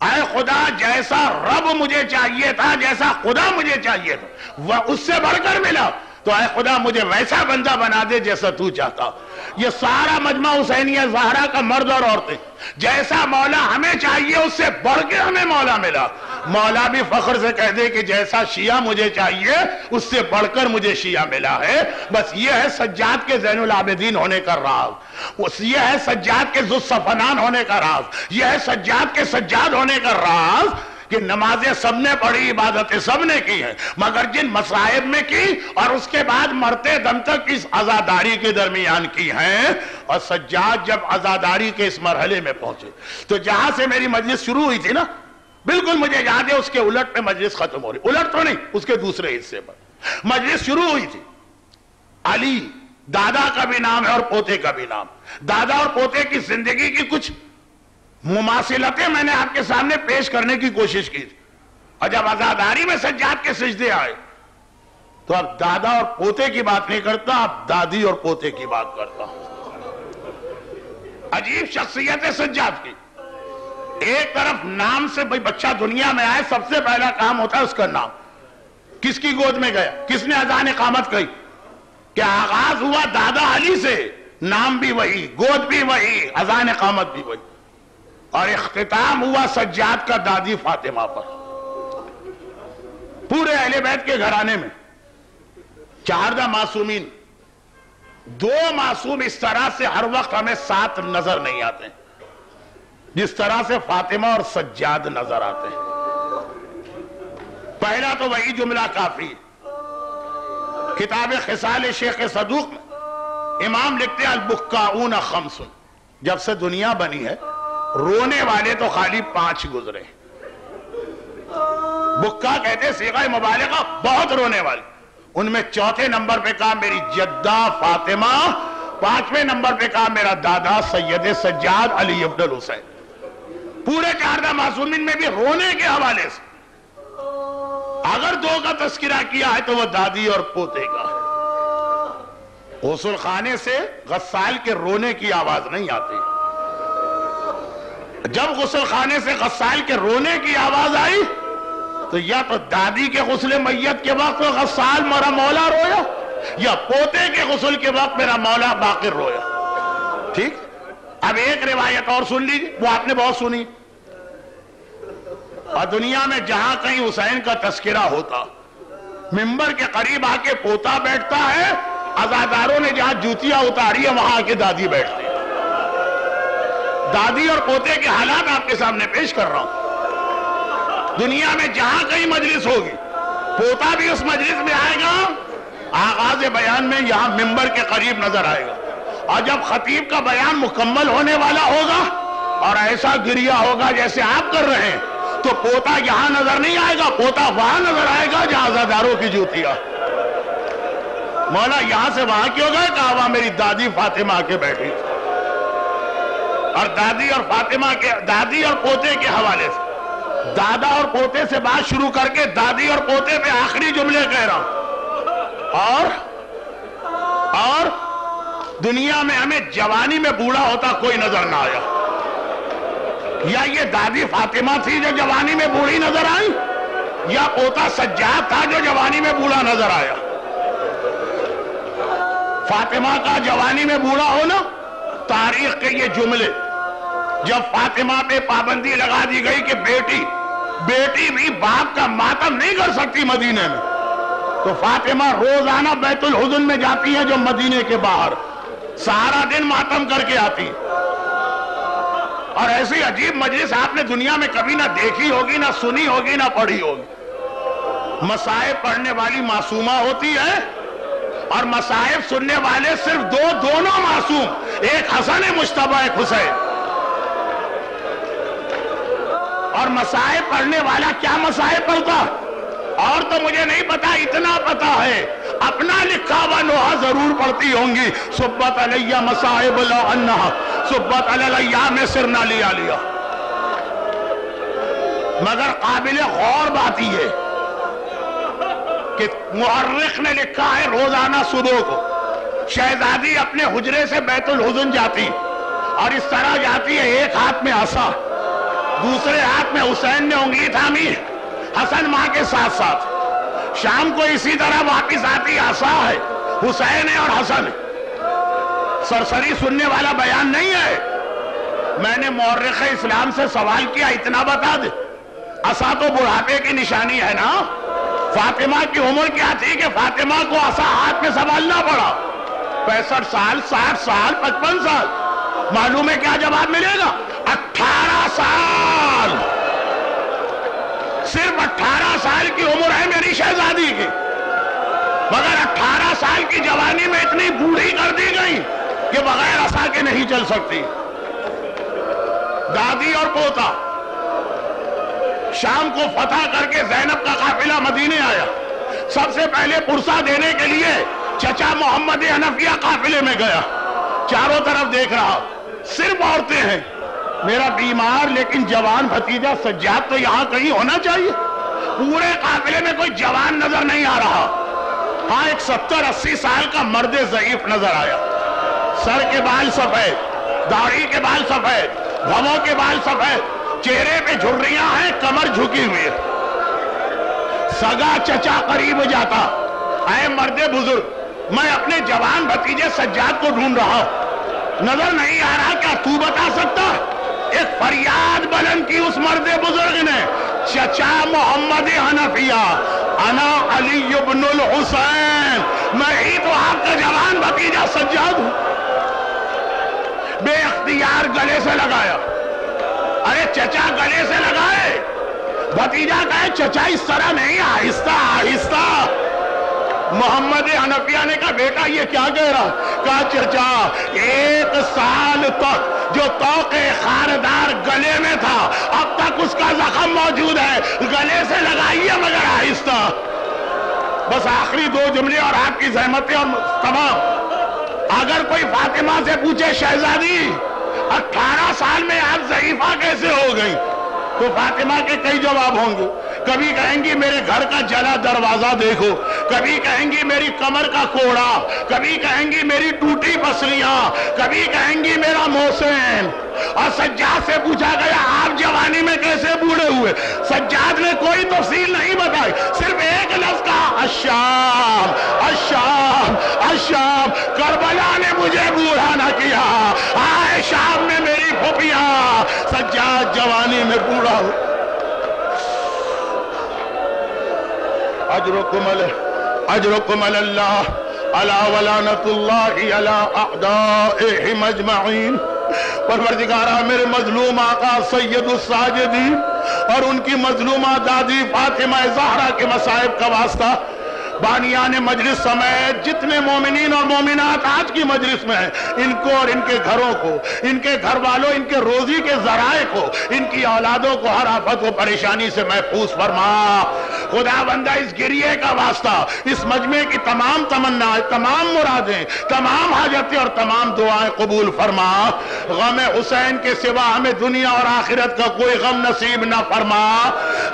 اے خدا، جیسا رب مجھے چاہیے تھا، جیسا خدا مجھے چاہیے تھا، وہ اس سے بڑھ کر ملا۔ تو اے خدا مجھے ویسا بندہ بنا دے جیسا تو چاہتا۔ یہ سارا مجمع حسینیہ زہرا کا مرد اور عورتیں۔ جیسا مولا ہمیں چاہیے، اس سے بڑھ کے ہمیں مولا ملا۔ مولا بھی فخر سے کہہ دے کہ جیسا شیعہ مجھے چاہیے، اس سے بڑھ کر مجھے شیعہ ملا ہے۔ بس یہ ہے سجاد کے زین العابدین ہونے کا راز۔ یہ ہے سجاد کے زفنان ہونے کا راز۔ یہ ہے سجاد کے سجاد ہونے کا راز۔ کہ نمازیں سب نے پڑھی، عبادتیں سب نے کی ہیں۔ مگر جن مسائب میں کی اور اس کے بعد مرتے دم تک اس ازاداری کے درمیان کی ہیں، اور سجاد جب ازاداری کے اس مرحلے میں پہنچے۔ تو جہاں سے میری مجلس شروع ہوئی تھی نا، بالکل مجھے یاد ہے، اس کے الٹ پہ مجلس ختم ہو رہی۔ الٹ تو نہیں، اس کے دوسرے حصے پر۔ مجلس شروع ہوئی تھی۔ علی، دادا کا بھی نام ہے اور پوتے کا بھی نام۔ دادا اور پوتے کی زندگی کی کچھ مماثلتیں میں نے آپ کے سامنے پیش کرنے کی کوشش کی تھی۔ اور جب ازاداری میں سجاد کے سجدے آئے، تو اب دادا اور پوتے کی بات نہیں کرتا، اب دادی اور پوتے کی بات کرتا ہوں۔ عجیب شخصیت ہے سجاد کی۔ ایک طرف نام سے بھئی بچہ دنیا میں آئے، سب سے پہلا کام ہوتا ہے اس کا نام۔ کس کی گود میں گیا؟ کس نے ازان قامت کہی؟ کہ آغاز ہوا دادا علی سے؟ نام بھی وہی، گود بھی وہی ازان قامت بھی وہی۔ اور اختتام ہوا سجاد کا دادی فاطمہ پر۔ پورے اہل بیت کے گھرانے میں چاردہ معصومین، دو معصوم اس طرح سے ہر وقت ہمیں ساتھ نظر نہیں آتے جس طرح سے فاطمہ اور سجاد نظر آتے ہیں۔ پہلا تو وہی جملہ کافی کتاب خسال شیخ صدوق میں امام لکھتے البکاؤن خمسن، جب سے دنیا بنی ہے رونے والے تو خالی پانچ گزرے۔ بکا کہتے سیغہ مبالغہ بہت رونے والے۔ ان میں چوتھے نمبر پہ کہا میری جدہ فاطمہ، پانچویں نمبر پہ کہا میرا دادا سید سجاد علی عبد الحسین۔ پورے چاردہ معصومین میں بھی رونے کے حوالے سے۔ اگر دو کا تذکرہ کیا ہے تو وہ دادی اور پوتے کا۔ ہے غسل خانے سے غسال کے رونے کی آواز نہیں آتی۔ جب غسل خانے سے غسال کے رونے کی آواز آئی، تو یا تو دادی کے غسل میت کے وقت غسال میرا مولا رویا، یا پوتے کے غسل کے وقت میرا مولا باقر رویا۔ ٹھیک؟ اب ایک روایت اور سن لیجیے وہ آپ نے بہت سنی۔ اور دنیا میں جہاں کہیں حسین کا تذکرہ ہوتا، ممبر کے قریب آ کے پوتا بیٹھتا ہے ازاداروں نے جہاں جوتیاں اتاری ہے وہاں آ کے دادی بیٹھتی دادی اور پوتے کے حالات آپ کے سامنے پیش کر رہا ہوں۔ دنیا میں جہاں کہیں مجلس ہوگی، پوتا بھی اس مجلس میں آئے گا، آغاز بیان میں یہاں ممبر کے قریب نظر آئے گا۔ اور جب خطیب کا بیان مکمل ہونے والا ہوگا اور ایسا گریا ہوگا جیسے آپ کر رہے ہیں، تو پوتا یہاں نظر نہیں آئے گا، پوتا وہاں نظر آئے گا جہاں زداروں کی جوتیاں مولا، یہاں سے وہاں کیوں گئے؟ کہا، وہاں میری دادی فاطمہ آ کے بیٹھی۔ تھی اور دادی اور فاطمہ کے دادی اور پوتے کے حوالے سے۔ دادا اور پوتے سے بات شروع کر کے دادی اور پوتے پہ آخری جملے کہہ رہا ہوں۔ اور اور دنیا میں ہمیں جوانی میں بوڑھا ہوتا کوئی نظر نہ آیا۔ یا یہ دادی فاطمہ تھی جو جوانی میں بوڑھی نظر آئی؟ یا پوتا سجاد تھا جو جوانی میں بوڑھا نظر آیا؟ فاطمہ کا جوانی میں بوڑھا ہونا تاریخ کے یہ جملے، جب فاطمہ پہ پابندی لگا دی گئی کہ بیٹی بیٹی بھی باپ کا ماتم نہیں کر سکتی مدینے میں، تو فاطمہ روزانہ بیت الحزن میں جاتی ہے جو مدینے کے باہر، سارا دن ماتم کر کے آتی اور ایسی عجیب مجلس آپ نے دنیا میں کبھی نہ دیکھی ہوگی، نہ سنی ہوگی، نہ پڑھی ہوگی۔ مسائب پڑھنے والی معصومہ ہوتی ہے اور مسائب سننے والے صرف دو دونوں معصوم، ایک حسن مشتبہ، ایک حسین۔ اور مسائب پڑھنے والا کیا مسائب پڑھتا؟ اور تو مجھے نہیں پتا، اتنا پتا ہے۔ اپنا لکھا ہوا نوحہ ضرور پڑھتی ہوں گی۔ سبت علیہ مسائب اللہ سبت علیہ میں سر نہ لیا لیا۔ مگر قابل غور بات ہی ہے۔ کہ محرخ نے لکھا ہے روزانہ صبح کو۔ شہزادی اپنے حجرے سے بیت الحزن جاتی اور اس طرح جاتی ہے، ایک ہاتھ میں آسا دوسرے ہاتھ میں حسین نے انگلی تھامی حسن ماں کے ساتھ ساتھ۔ شام کو اسی طرح واپس آتی آسا ہے، حسین ہے اور حسن۔ سرسری سننے والا بیان نہیں ہے۔ میں نے مورخ اسلام سے سوال کیا، اتنا بتا دے۔ اسا تو بڑھاپے کی نشانی ہے نا؟ فاطمہ کی عمر کیا تھی کہ فاطمہ کو اسا ہاتھ میں سنبھالنا پڑا؟ پینسٹھ سال، ساٹھ سال، پچپن سال۔ معلوم ہے کیا جواب ملے گا؟ اٹھارہ سال۔ صرف اٹھارہ سال کی عمر ہے میری شہزادی کی۔ مگر اٹھارہ سال کی جوانی میں اتنی بوڑھی کر دی گئی کہ بغیر اصا کے نہیں چل سکتی۔ دادی اور پوتا۔ شام کو فتح کر کے زینب کا قافلہ مدینے آیا۔ سب سے پہلے پرسا دینے کے لیے چچا محمد حنفیہ قافلے میں گیا۔ چاروں طرف دیکھ رہا۔ صرف عورتیں ہیں۔ میرا بیمار لیکن جوان بھتیجا سجاد تو یہاں کہیں ہونا چاہیے۔ پورے قافلے میں کوئی جوان نظر نہیں آ رہا۔ ہاں ایک ستر اسی سال کا مرد ضعیف نظر آیا۔ سر کے بال سفید، داڑھی کے بال سفید، گھموں کے بال سفید۔ چہرے پہ جھریاں ہیں، کمر جھکی ہوئی سگا چچا قریب جاتا۔ اے مرد بزرگ، میں اپنے جوان بھتیجے سجاد کو ڈھونڈ رہا ہوں۔ نظر نہیں آ رہا کیا تو بتا سکتا؟ ایک فریاد بلند کی اس مرد بزرگ نے۔ چچا محمد حنفیہ، انا علی ابن الحسین۔ میں ہی تو آپ کا جوان بھتیجا سجاد ہوں۔ بے اختیار گلے سے لگایا۔ ارے چچا گلے سے لگائے۔ بھتیجا کہے، چچا اس طرح نہیں، آہستہ آہستہ۔ محمد حنفیہ نے کہا، بیٹا، یہ کیا کہہ رہا؟ کہا، چچا، ایک سال تک جو توق خاردار گلے میں تھا، اب تک اس کا زخم موجود ہے۔ گلے سے لگائیے، مگر آہستہ۔ بس آخری دو جملے اور آپ کی زحمتیں اور تمام۔ اگر کوئی فاطمہ سے پوچھے، شہزادی اٹھارہ سال میں آپ ضعیفہ کیسے ہو گئی تو فاطمہ کے کئی جواب ہوں گے۔ کبھی کہیں گی میرے گھر کا جلا دروازہ دیکھو۔ کبھی کہیں گی میری کمر کا کوڑا، کبھی کہیں گی میری ٹوٹی پسلیاں، کبھی کہیں گی میرا موسین اور سجاد سے پوچھا گیا، آپ جوانی میں کیسے بوڑھے ہوئے؟ سجاد نے کوئی تفصیل نہیں بتائی، صرف ایک لفظ کہا اشام اشام اشام کربلا نے مجھے بوڑھا نہ کیا آئے شام میں میری پھوپیاں سجاد جوانی میں بوڑھا ہو۔ اجرکم اجرکم اللہ علا ولانت اللہ علا اعدائہم اجمعین پروردگارہ میرے مظلوم آقا سید الساجدین اور ان کی مظلومہ دادی فاطمہ زہرہ کے مسائب کا واسطہ بانیان مجلس سمیت جتنے مومنین اور مومنات آج کی مجلس میں ہیں، ان کو اور ان کے گھروں کو، ان کے گھر والوں، ان کے روزی کے ذرائع کو، ان کی اولادوں کو ہر آفت و پریشانی سے محفوظ فرما۔ خدا بندہ، اس گریے کا واسطہ، اس مجمع کی تمام تمنا، تمام مرادیں، تمام حاجتیں اور تمام دعائیں قبول فرما۔ غم حسین کے سوا ہمیں دنیا اور آخرت کا کوئی غم نصیب نہ فرما۔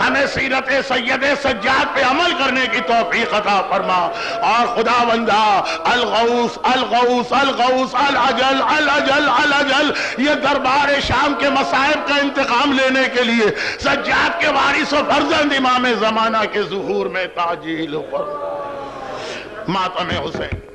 ہمیں سیرت سید سجاد پہ عمل کرنے کی توفیق عطا فرما۔ اور خدا بندہ، الغوث الغوث الغوث، العجل العجل العجل۔ یہ دربار شام کے مسائب کا انتقام لینے کے لیے سجاد کے وارث و فرزند امام زمانہ کے ظہور میں تاجیل فرما۔ ماتم حسین۔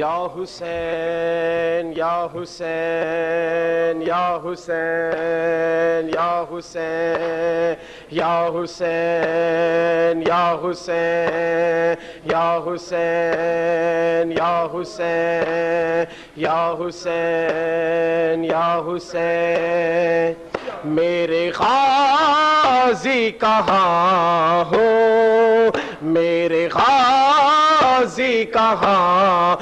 یا حسین یا حسین یا حسین یا حسین یا حسین یا حسین یا حسین یا حسین یا حسین یا حسین۔ میرے غازی کہاں ہو؟ میرے غازی کہاں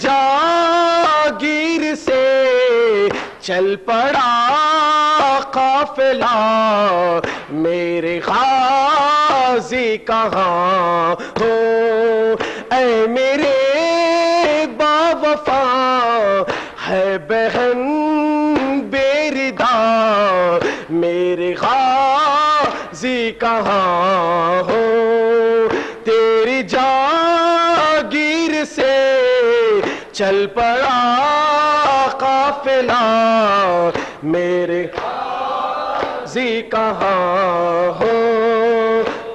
جاگیر سے چل پڑا قافلہ، میرے غازی کہاں ہو؟ اے میرے با وفا ہے بہن بیردا میرے غازی کہاں ہو؟ چل پڑا، قافلہ میرے غازی کہاں ہو؟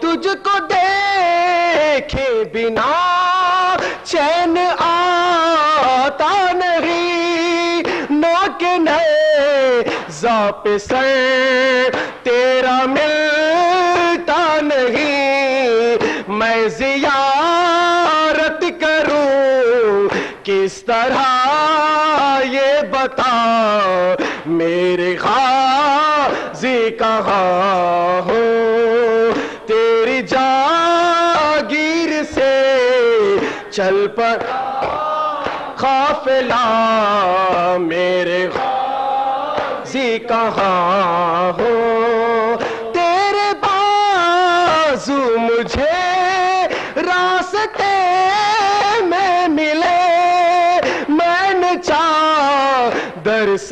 تجھ کو دیکھے بنا چین آتا نہیں۔ نوک نئے زاپ سر تیرا ملتا طرح یہ بتا، میرے غازی کہاں ہو؟ تیری جاگیر سے چل پر قافلہ، میرے غازی کہاں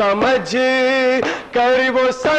سمجھ کر وہ سمجھ